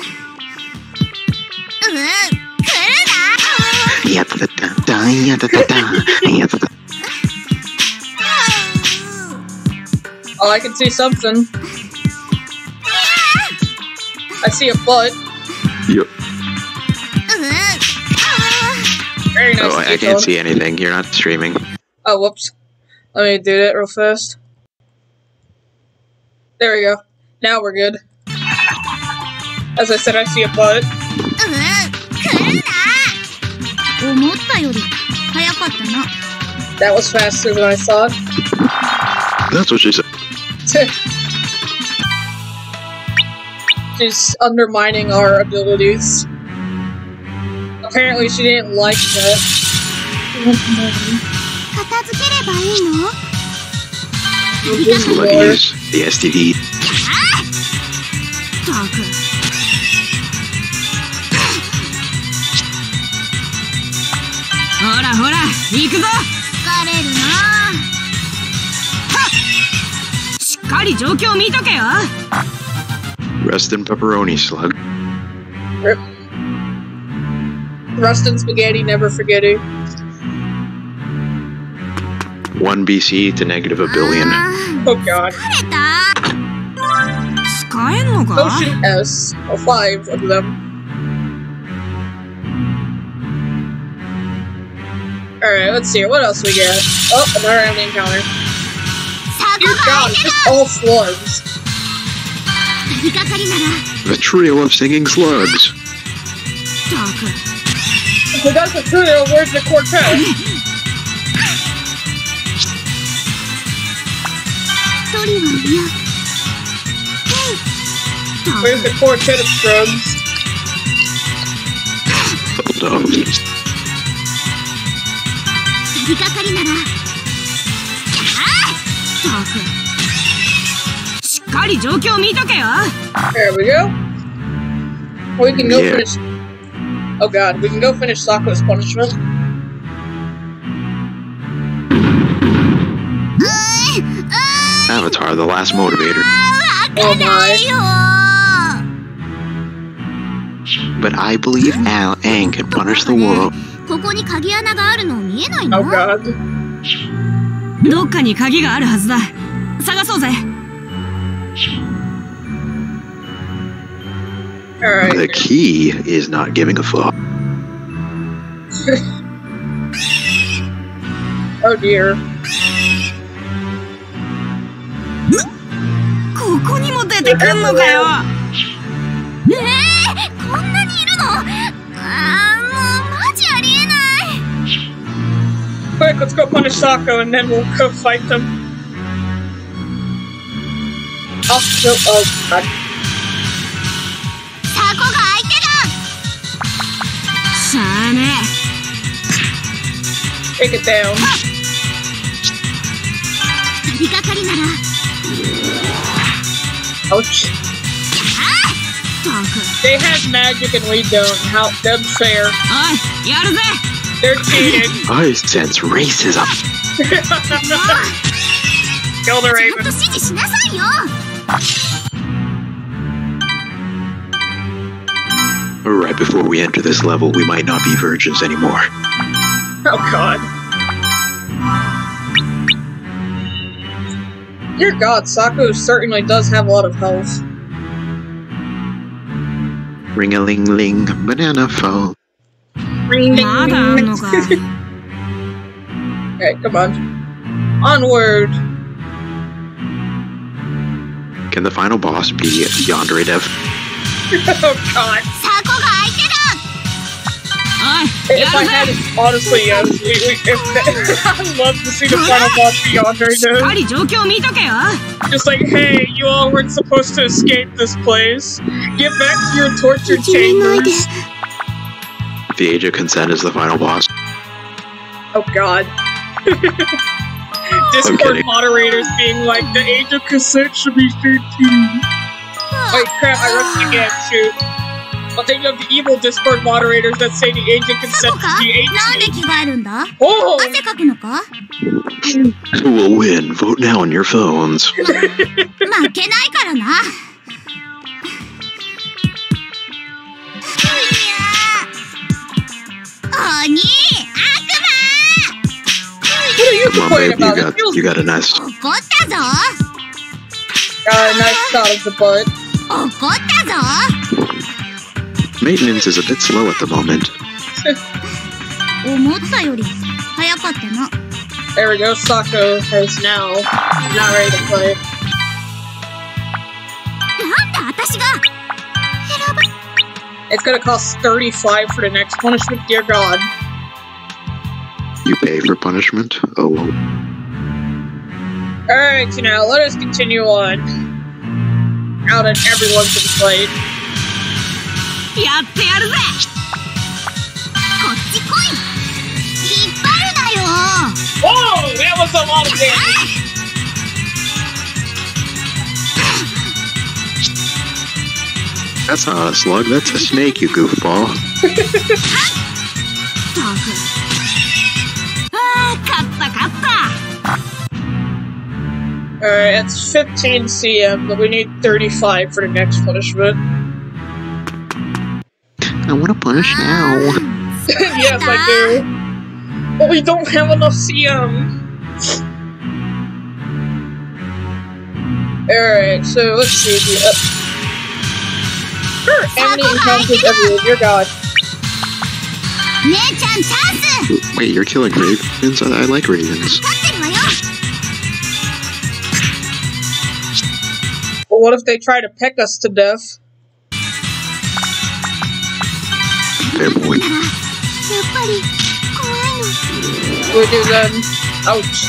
oh, I can see something. I see a butt. Yep. Very nice. Oh, I can't see anything. You're not streaming. Oh, whoops. Let me do that real fast. There we go. Now we're good. As I said, I see a butt. That was faster than I thought. That's what she said. <laughs> She's undermining our abilities. Apparently, she didn't like that. 片付ければいいの So let me use the STD. ったくほらほら行くぞ疲れるなしっかり状況見とけよ Rest in pepperoni slug. Rustin Spaghetti, never forgetting. One BC to negative a billion. Oh god. Potion S, or five of them. Alright, let's see. What else we get? Oh, another enemy encounter. Dear god, just all slugs. The Trio of Singing Slugs. So that's the trio, where's the quartet? Where's the quartet of drums? Hold on. There we go. We can go yeah. for this Oh god, we can go finish Sako's punishment. うーん、うーん。 Avatar, the last motivator. お前いいよ But I believe Al Aang can punish the world. ここに鍵穴があるの見えないの Oh god. どっかに鍵があるはずだ探そうぜ Alright. The key is not giving a fuck. <laughs> Oh dear. <laughs> ここにも出てくんのかよえー、こんなにいるのあーもうマジありえない Quick, let's go punish Sako and then we'll go fight them. Oh, no, oh god. time it. Take it down. Ouch. They have magic and we don't. How them fair. They're cheating. <laughs> I sense racism. <laughs> Kill the raven. Right before we enter this level, we might not be virgins anymore. Oh, God. Dear God, Sako certainly does have a lot of health. Ring a ling ling, banana phone. Ring a ling ling. <laughs> Okay, come on. Onward! Can the final boss be Yandere Dev? <laughs> oh, God. Uh, if I had, it, honestly, yes. We, we, if <laughs> I'd love to see the final boss beyond her. Just like, hey, you all weren't supposed to escape this place. Get back to your torture chambers. The Age of Consent is the final boss. Oh god. <laughs> Discord moderators being like, the Age of Consent should be 13. Wait, crap, I rushed again, shoot. But then you have the evil Discord moderators that say the agent can send the agent. Oh! Who will win? Vote now on your phones. What are you complaining about? You got, you got a nice... Got a nice shot of the butt. Maintenance is a bit slow at the moment. <laughs> there we go, Sako has now not ready to play. It's gonna cost 35 for the next punishment, dear god. You pay for punishment? Oh well. Alright, so now let us continue on. Now that everyone's been played. やってやるぜこっち来い引っ張るなよ Whoa! That was a lot of damage! That's not a slug, that's a snake, you goofball. <laughs> ったくああ勝った勝った Alright, it's 15 CM, but we need 35 for the next punishment. I want to punish now. <laughs> yes, I do. But we don't have enough CM. Alright, so let's see if we up. Sure, Amity encounters every of your god. Wait, you're killing ravens? I, I like ravens. But what if they try to peck us to death? Fair point. やっぱり怖いの We do then. Ouch.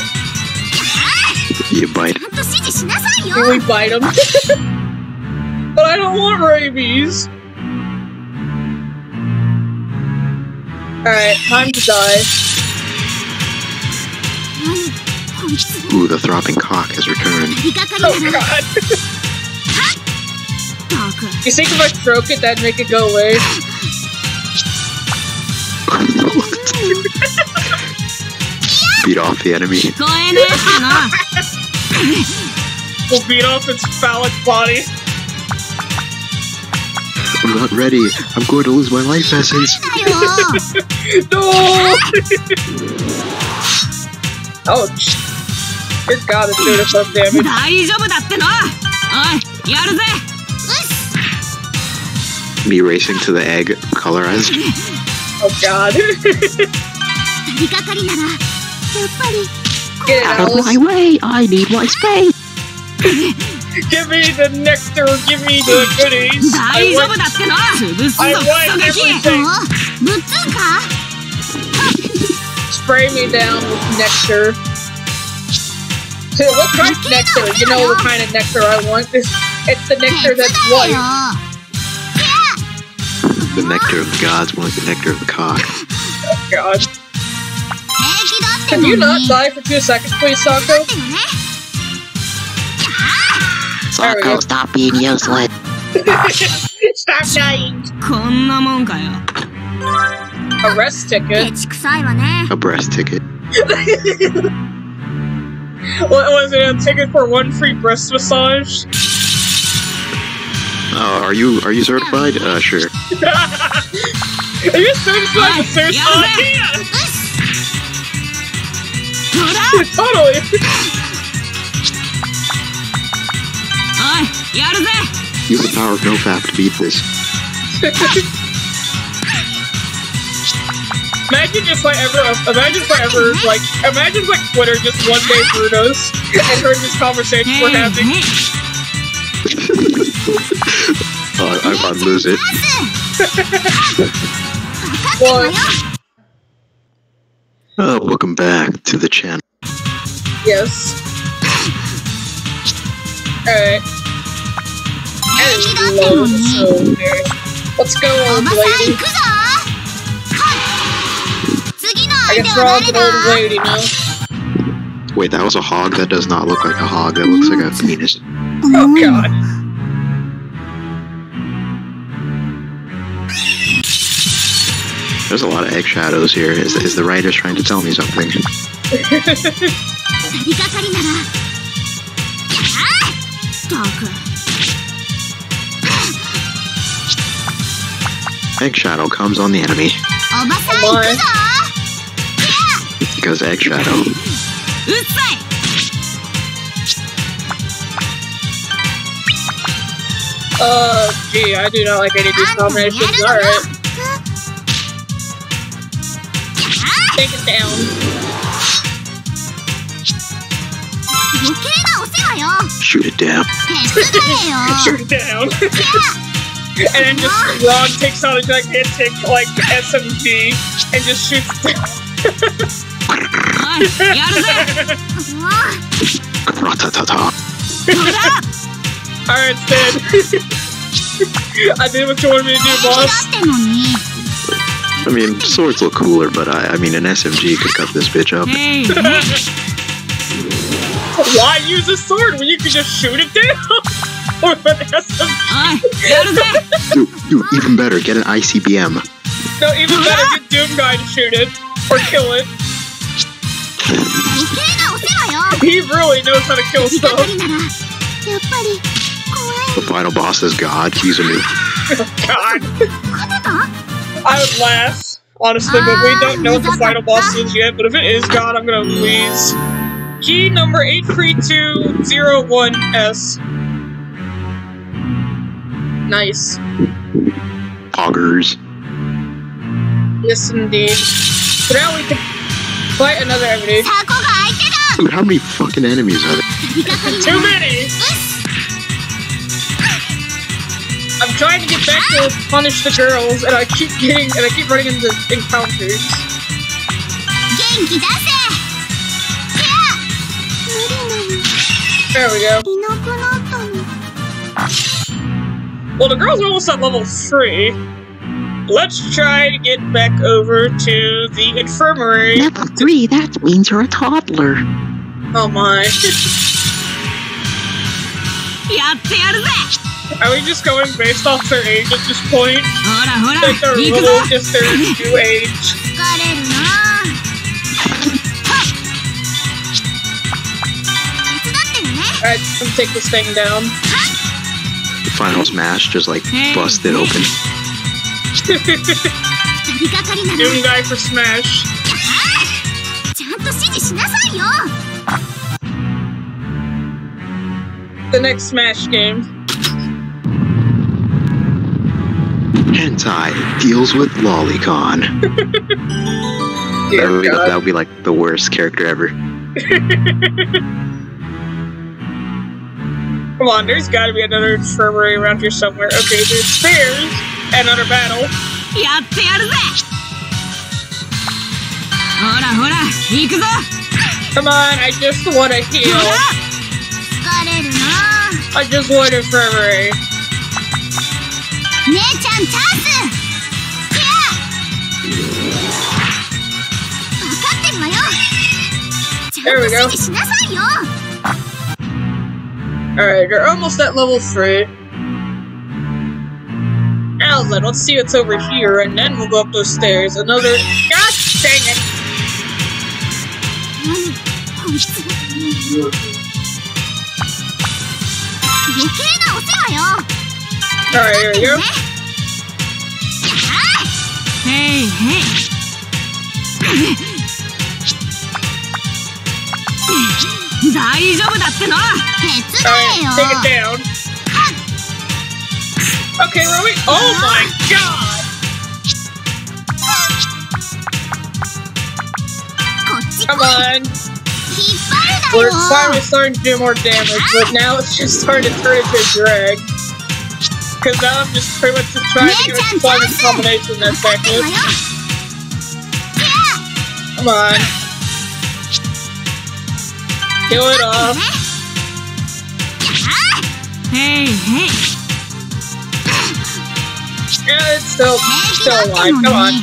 You bite. ちゃんと指示しなさいよ We bite him. <laughs> but I don't want rabies. Alright, time to die. 何こいつ Ooh, the throbbing cock has returned. 言いがかり Oh なら god. ったく <laughs> You think if I stroke it, that'd make it go away? <laughs> <laughs> Beat off the enemy. 聞こえねえってな We'll beat off its phallic body. I'm not ready. I'm going to lose my life essence. <laughs> だよ No! Ouch. Good god, it's doing some damage. 大丈夫だってのおいやるぜ <laughs> Me racing to the egg, colorized. Oh god. <laughs> Get out of my way! I need my space! give me the nectar, give me the goodies! I want, I want everything! Spray me down with nectar. What kind of nectar? You know the kind of nectar I want? It's the nectar that's white the nectar of the gods, more like the nectar of the cock. Oh, gosh. Can you not die for two seconds, please, Sako? Sako, stop being useless. stop dying. A rest ticket. A breast ticket. <laughs> what was it? A ticket for one free breast massage? Uh, are you are you certified? Uh, sure. <laughs> are you certified? Certified? Oh, yeah. <laughs> totally. Use the power of nofap to beat this. <laughs> imagine if I ever, imagine if I ever, like, imagine if, like Twitter just one day Bruno's and heard this conversation we're having. <laughs> I hope I lose it. <laughs> Oh, welcome back to the channel. Yes. Alright. Let's go, old lady. I guess we're all old lady now. Wait, that was a hog? That does not look like a hog. That looks like a mm. penis. Oh god. There's a lot of egg shadows here. Is, is the writer trying to tell me something? <laughs> egg shadow comes on the enemy. because egg shadow. Oh, gee, I do not like any of these combinations. Alright. take it down. Shoot it down. <laughs> Shoot it down. <laughs> and then just Ran takes out a gigantic like SMG and just shoots down. Alright, Stan. <laughs> I did what you wanted me to do, boss. I mean, swords look cooler, but I, I mean, an SMG could cut this bitch up. <laughs> Why use a sword when you could just shoot it down? <laughs> or an SMG. Uh, dude, dude, even better, get an ICBM. No, even better, get Doom Guy to shoot it or kill it. he really knows how to kill stuff. The final boss is God. He's a me. <laughs> God. I would laugh, honestly, but we don't know what the final boss is yet, but if it is God, I'm gonna please. Key number 83201S. Nice. Poggers. Yes, indeed. So now we can fight another enemy. How many fucking enemies are there? <laughs> Too many! <laughs> I'm trying to get back to punish the girls, and I keep getting, and I keep running into encounters. There we go. Well, the girls are almost at level 3. Let's try to get back over to the infirmary. Level 3, that means you're a toddler. Oh my. <laughs> Are we just going based off their age at this point? Like their religious, their new age. Alright, I'm take this thing down. The final smash just like busted open. <laughs> Doom guy for smash. The next smash game. hentai deals with lolicon. that, would be, that would be like the worst character ever. <laughs> Come on, there's got to be another infirmary around here somewhere. Okay, there's stairs. Another battle. Yeah, Hora, hora, ikuzo. Come on, I just want to heal. I just want infirmary. 姉ちゃんチャンスキャ分かってるわよちゃんと There we go. 指示しなさいよ Alright, you're almost at level 3. Now then, let's see what's over here, and then we'll go up those stairs. Another. God dang it! Alright, here we go. へいへい大丈夫だっての手伝えよ Alright, take it down. Okay, where are we? Oh my god! こっち来 Come い on! 引っ張 We're るな finally よ starting to do more damage, but now it's just starting to turn into a drag. Because now I'm just pretty much just trying to get a flawless combination that back. Come on. Kill it off. Hey, hey. Yeah, it's still, still alive. Come on.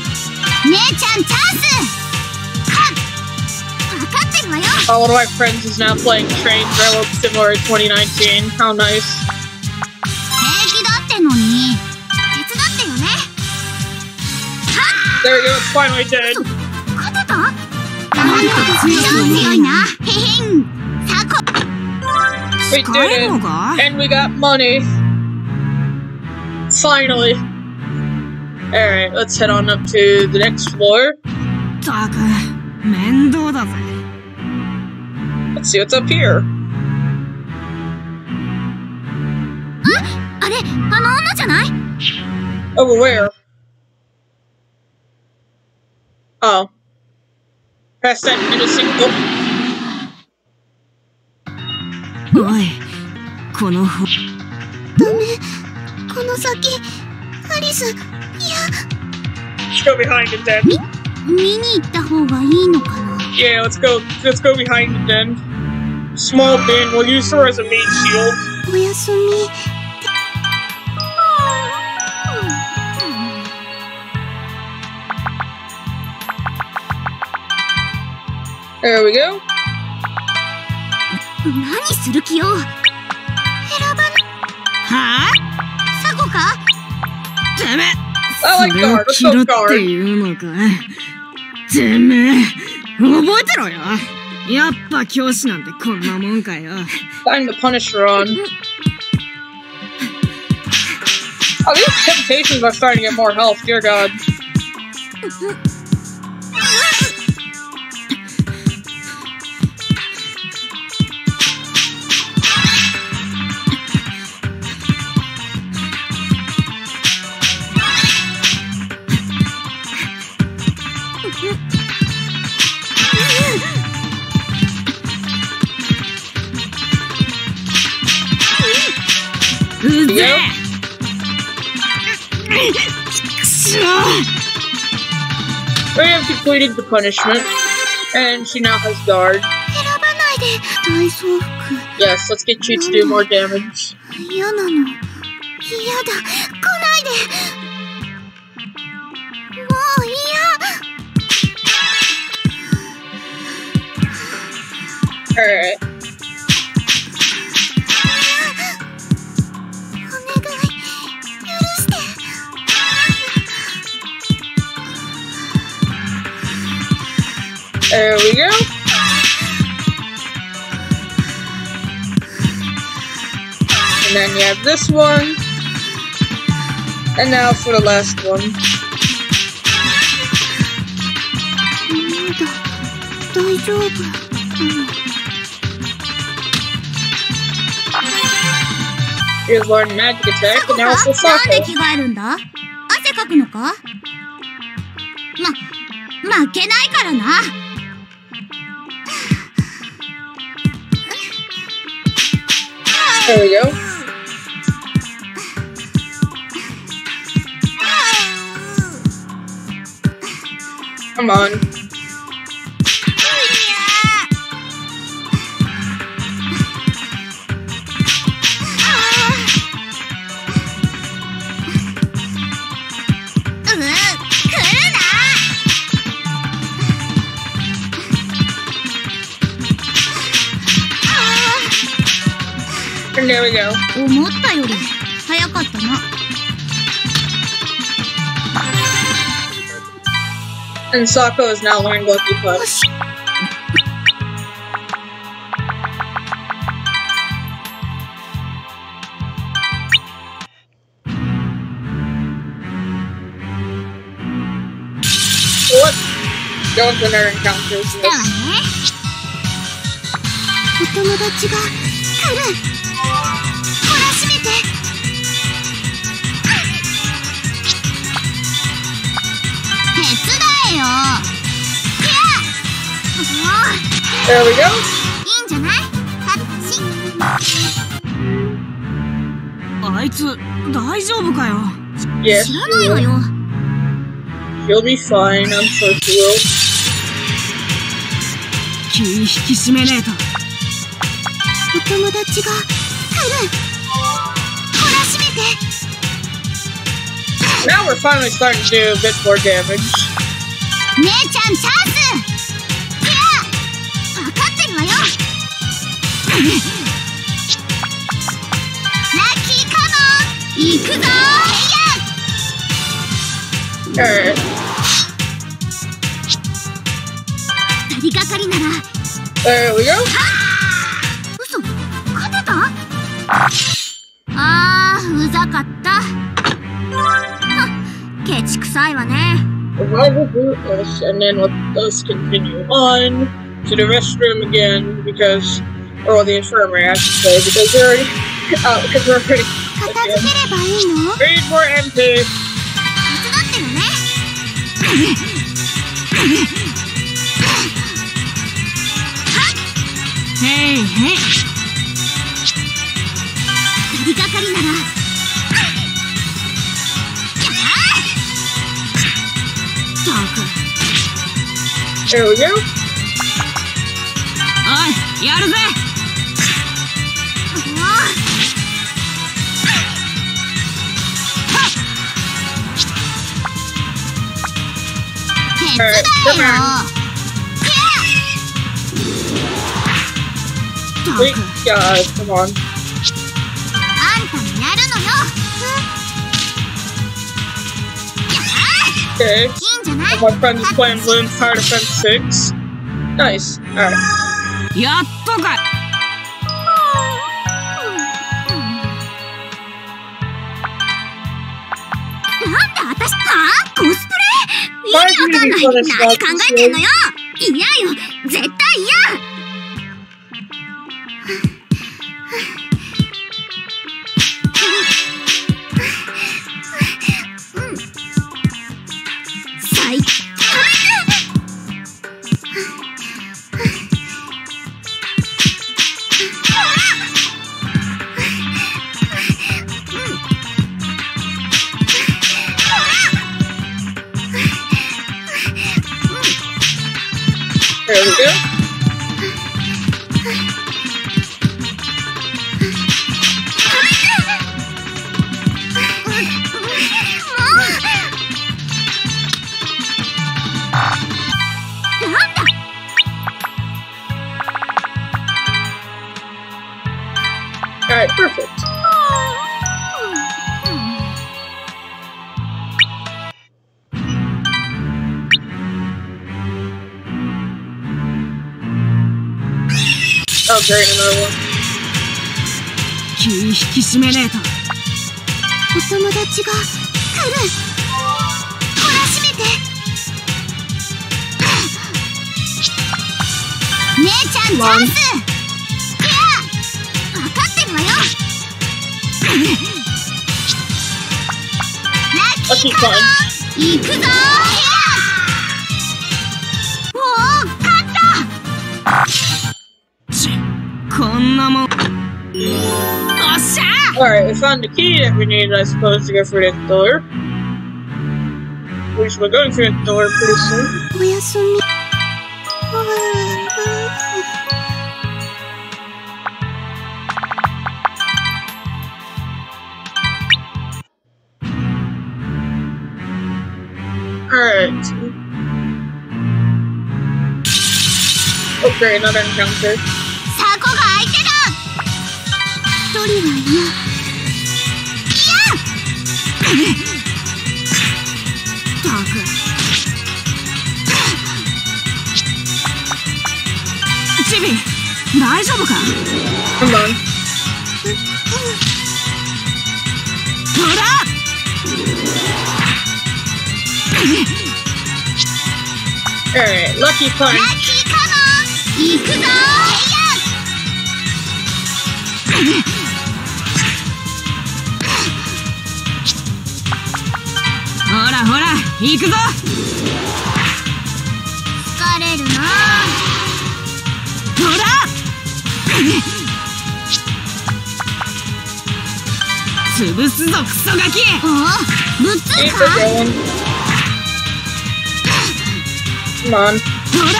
Oh, one of my friends is now playing Train Railroad Simulator 2019. How nice. 平気だってのに手伝ってよね There we go, it's finally dead. 勝てたなんと強い強いなへへんさこ We 帰る did の it. か And we got money. Finally. Alright, let's head on up to the next floor. ったく面倒だぜ Let's see what's up here. あれあの女じゃない Over where? Oh. Past that innocent. Oh, おいこのほダメこの先アリスいや let's go behind it then. 見に行った方がいいのかな Yeah, let's go. Let's go behind it then. Small bin. We'll use her as a meat shield. おやすみ There we go. 何する気よ選ばなはあサコか？てめそれを切るっていうのか？てめえ覚えてろよ。やっぱ教師なんてこんなもんかよ。Time to punish Ran Oh, these temptations are starting to get more health, dear god. Yeah. We have completed the punishment, and she now has guard. Yes, let's get you to do more damage. Alright. There we go. And then you have this one. And now for the last one. Here's Lord Magic Attack, and now it's the Sako. かくのかま、負けないからな There we go. Come on. And there we go. 思ったより早かったな And Sako is now learning Lucky Punch. So let's go into their encounters. だわねお友達が 来る懲らしめて手伝えよひゃもう There we go. いいんじゃないだってしあいつ大丈夫かよ Yes, 知らないわよ she'll be fine. I'm sure she will. 気引き締めねえとお友達が来る懲らしめて Now we're finally starting to do a bit more damage. 姉ちゃんチャンスひゃ分かってるわよラッキーカモン行くぞ Alright. 二人がかりなら There we go. Us and then let us continue on to the restroom again because, or the infirmary, I should say, because <laughs> uh, we're already, uh, because <laughs> we're pretty. Read more empty. Hey, hey. There we go. Alright, come on. Wait, guys, come on. Okay. じゃない My friend is playing Bloons Tower Defense 6. Nice. Alright. やっとかなんで私はあコスプレ意味わかんない何考えてんのよ嫌よ絶対嫌 Alright, we found the key that we needed, I suppose, to go through that door. Which we're going through that door pretty soon. Alright. Okay, another encounter. 人は嫌いやったくチビ大丈夫かほらほら Alright, lucky punch. Lucky, come on! 行くぞらほら行くぞ。疲れるな。ほら。潰すぞクソガキ。おおぶっつか？Going. Come on. ほら。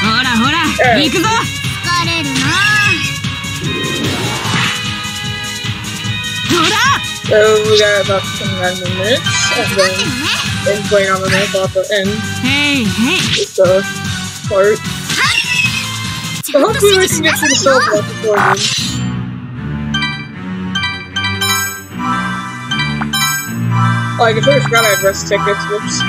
ほらほらええ行くぞ So we got about 29 minutes, and then in playing on the minutes off the end. Hey, hey. It's the part. So hopefully we can get to the soul part before then. Oh, I completely forgot I had rest tickets, whoops.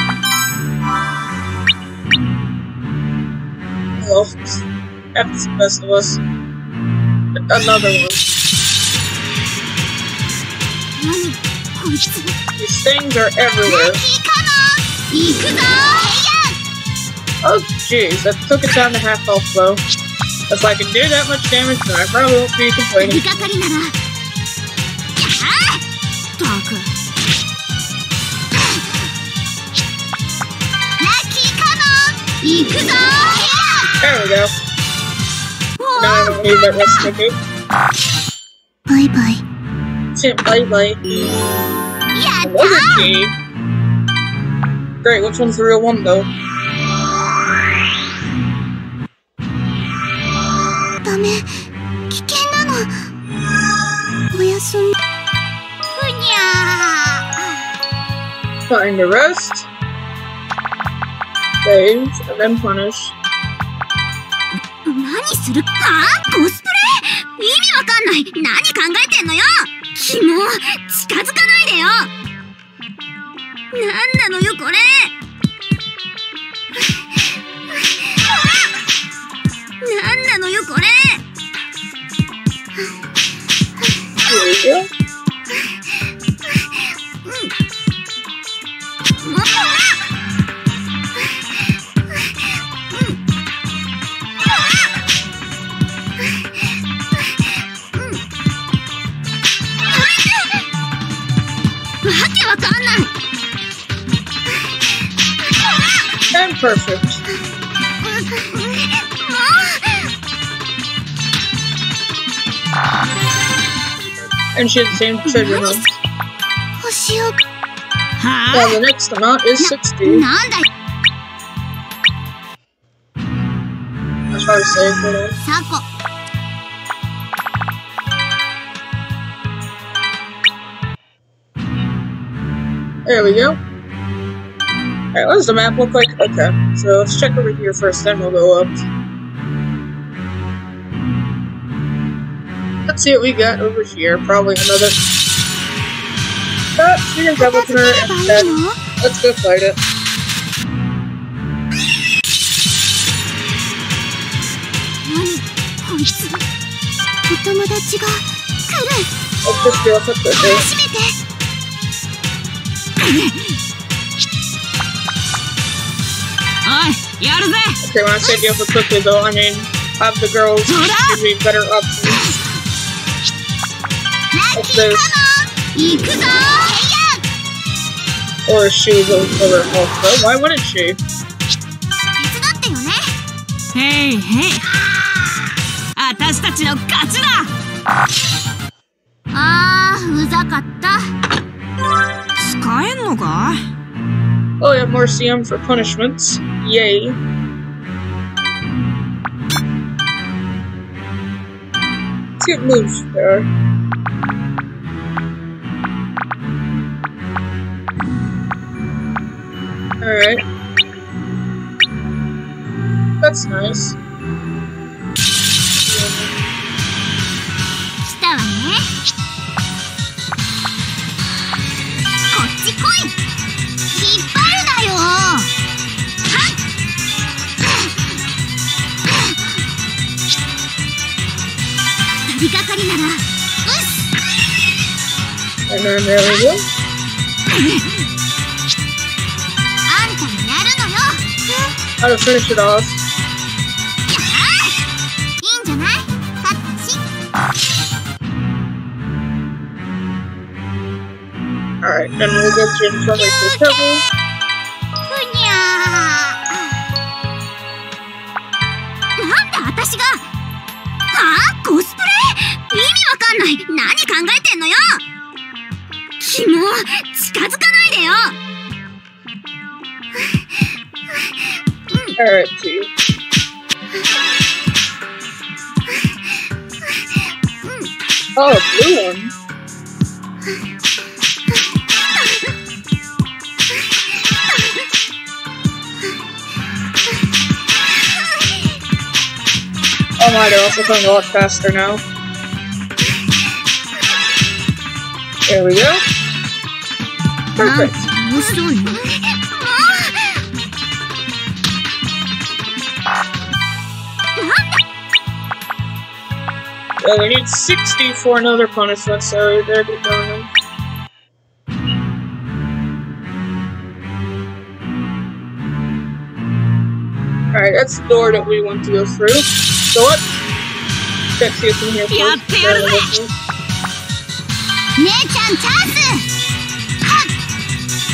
Oh, that's the best of us. Another one. These things are everywhere. Oh jeez, that took a down to half health though. If I can do that much damage, then I probably won't be complaining. There we go. Now I don't need that rest of the Bye bye. イ Bye bye. やっ Another key. Great, which one's the real one though? ダメ危険なのおやすみふにゃ Find the rest. Save, and then punish. ー何するあコスプレ意味わかんない何考えてんのよ キモ近づかないでよ。なんなのよこれ。なんなのよこれ。Here we go. もっ I'm perfect. And she has the same treasure hunt. Huh? Well, the next amount is 60. That's hard to say for. There we go. Alright, what does the map look like? Okay, so let's check over here first, then we'll go up. Let's see what we got over here. Probably another... Oh, you're gonna double and then let's go fight it. Let's just go up with. し、やるぜ Okay, when I said you have a cookie though, I mean, have the girls give me better options. Like this. Or she will cover also. Why wouldn't she? Hey, hey. 私たちの勝ちだあーうざかった使えんのか Oh, have more CM for punishments. Yay. Let's get moves there. Alright. That's nice. And then there we go. How to finish it off. Alright, then we'll go to the recovery. 近づかないでよ Alright, two. Oh, blue one. Oh my, they're also going a lot faster now. There we go. Perfect. Well, we need 60 for another punishment, so there we go. Alright, that's the door that we want to go through. So what? Let's see what's in here first.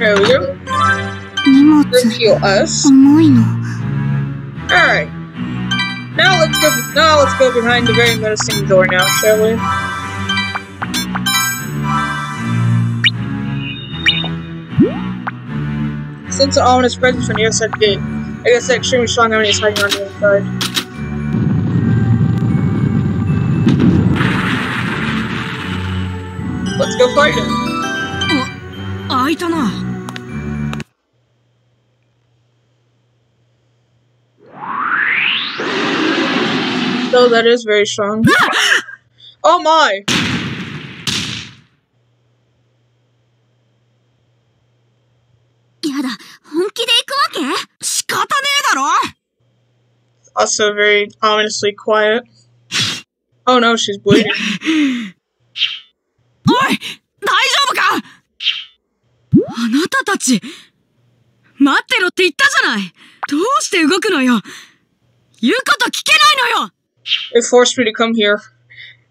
Hello? Thank. Alright. Now let's go now let's go behind the very menacing door now, shall we? Since the ominous presence from the other side gate, I guess that extremely strong enemy is hiding on the inside. Let's go fight him. Uh, that is very strong. <gasps> Oh my! やだ本気で行くわけ仕方ねえだろ Also very ominously quiet. Oh no, she's bleeding. <laughs> おい大丈夫かあなたたち待ってろって言ったじゃないどうして動くのよ言うこと聞けないのよ It forced me to come here.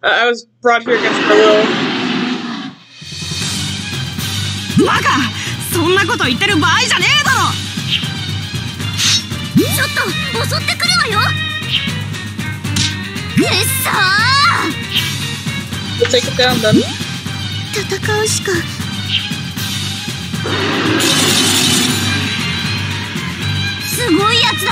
Uh, I was brought here against my will. バカそんなこと言ってる場合じゃねえだろちょっと襲ってくるわよくっそ We'll take it down then. ー戦うしかすごいやつだ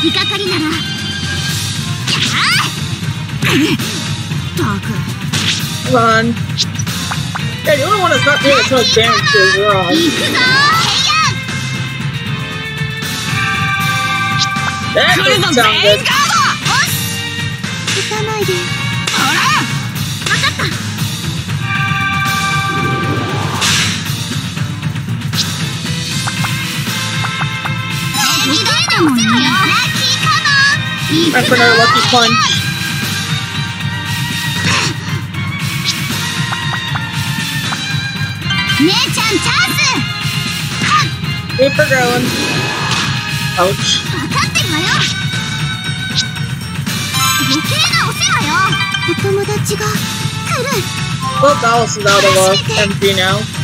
言いがかりならやーダーク Run. Yeah, the only one that's not paying attention is Ron. That doesn't sound good. Yeah. Run for another lucky punch. Super growing. Ouch. Well, Dallas is out of uh, MP now.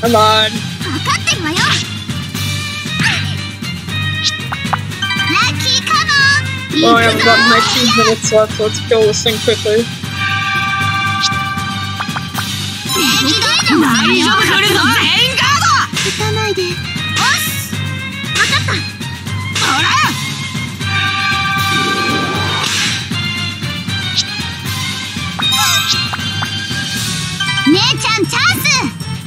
Come on. 分かってるわよ。Lucky, come on. Oh, I've got my two minutes left. Let's kill this thing quickly. 大丈夫来るぞ変化撃たないでよし分かったほら姉ちゃんチャー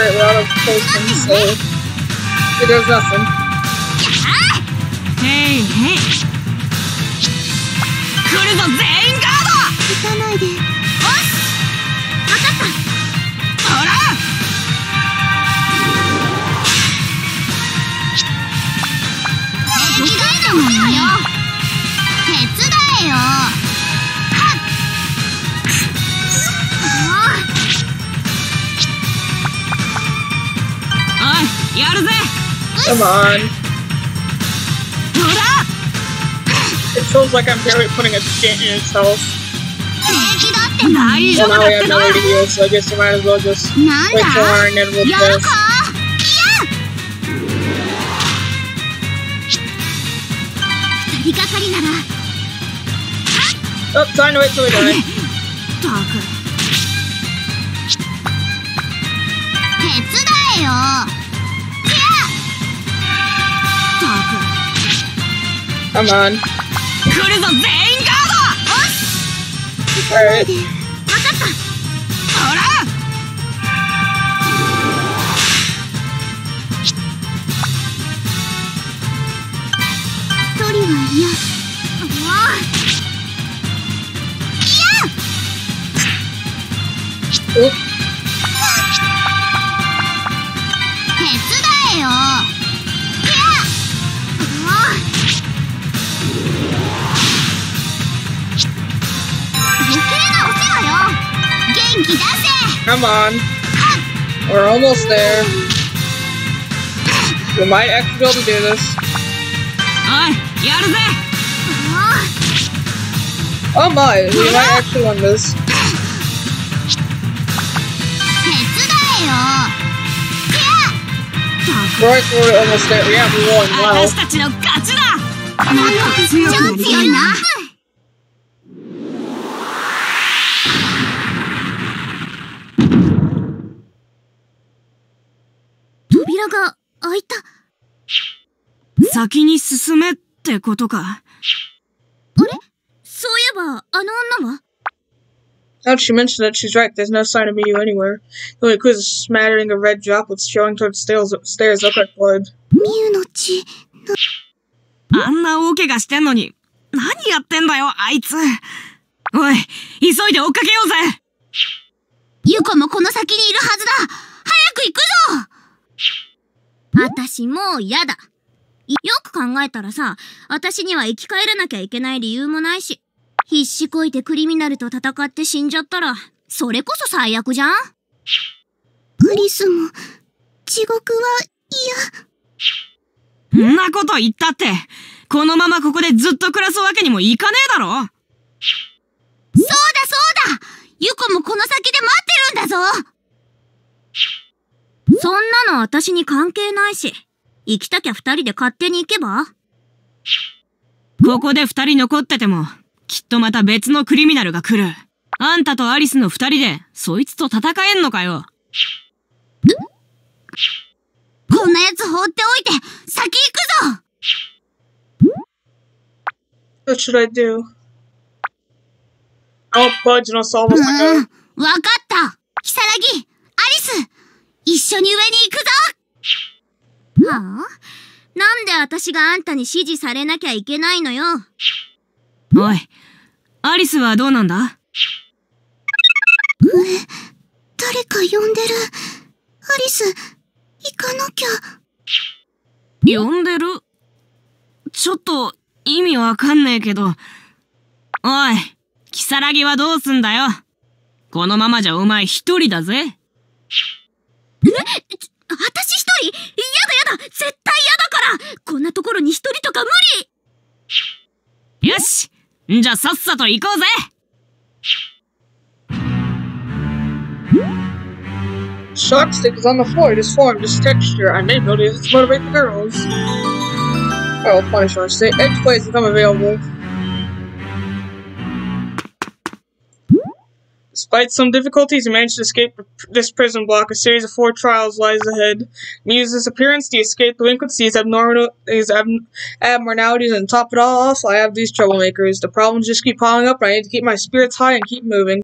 straight without a potion, so it does nothing. Hey, hey. 来るぞ全員ガード行かないでよし分かったほら手伝えよ Come on. It feels like I'm barely putting a dent in itself. And now we have no idea, so I guess we might as well just wait till our inevitable test. Oh, time to wait till we die. <laughs> Come on. Alright. Oops. Come on. We're almost there. We might actually be able to do this. Oh my, we might actually win this. Right, we're almost there. We have one. Wow. 先に進めってことか。そういえば、あの女は Now that she mentioned it, she's right. There's no sign of Miyu anywhere. The only clue is a smattering of red droplets showing towards stairs, stairs look like blood. ミュウの血。あんな大怪我してんのに、何やってんだよ、あいつ。おい、急いで追っかけようぜユコもこの先にいるはずだ早く行くぞ私もう嫌だ。よく考えたらさ、私には生き返らなきゃいけない理由もないし、必死こいてクリミナルと戦って死んじゃったら、それこそ最悪じゃん？クリスも、地獄はそんなこと言ったって、このままここでずっと暮らすわけにもいかねえだろ。そうだそうだ！ユコもこの先で待ってるんだぞ！そんなの私に関係ないし、行きたきゃ二人で勝手に行けば？ここで二人残ってても、きっとまた別のクリミナルが来る。あんたとアリスの二人で、そいつと戦えんのかよ。こんな奴放っておいて、先行くぞ What should I do? And I'll solve う this ん、again. わかったキサラギアリス一緒に上に行くぞはあ？なんで私があんたに指示されなきゃいけないのよ。おい、アリスはどうなんだ？誰か呼んでる。アリス行かなきゃ。呼んでる？ちょっと、意味わかんねえけど。おい、キサラギはどうすんだよ？このままじゃお前一人だぜ。私一やだやだ。絶対やだから。こんなところに一人とか無理。よし。じゃあさっさと行こうぜ。Despite some difficulties, he managed to escape this prison block. A series of four trials lies ahead. Miyu's appearance, the escape delinquencies, abnormal, his ab- abnormalities, and top it all off, I have these troublemakers. The problems just keep piling up, and I need to keep my spirits high and keep moving.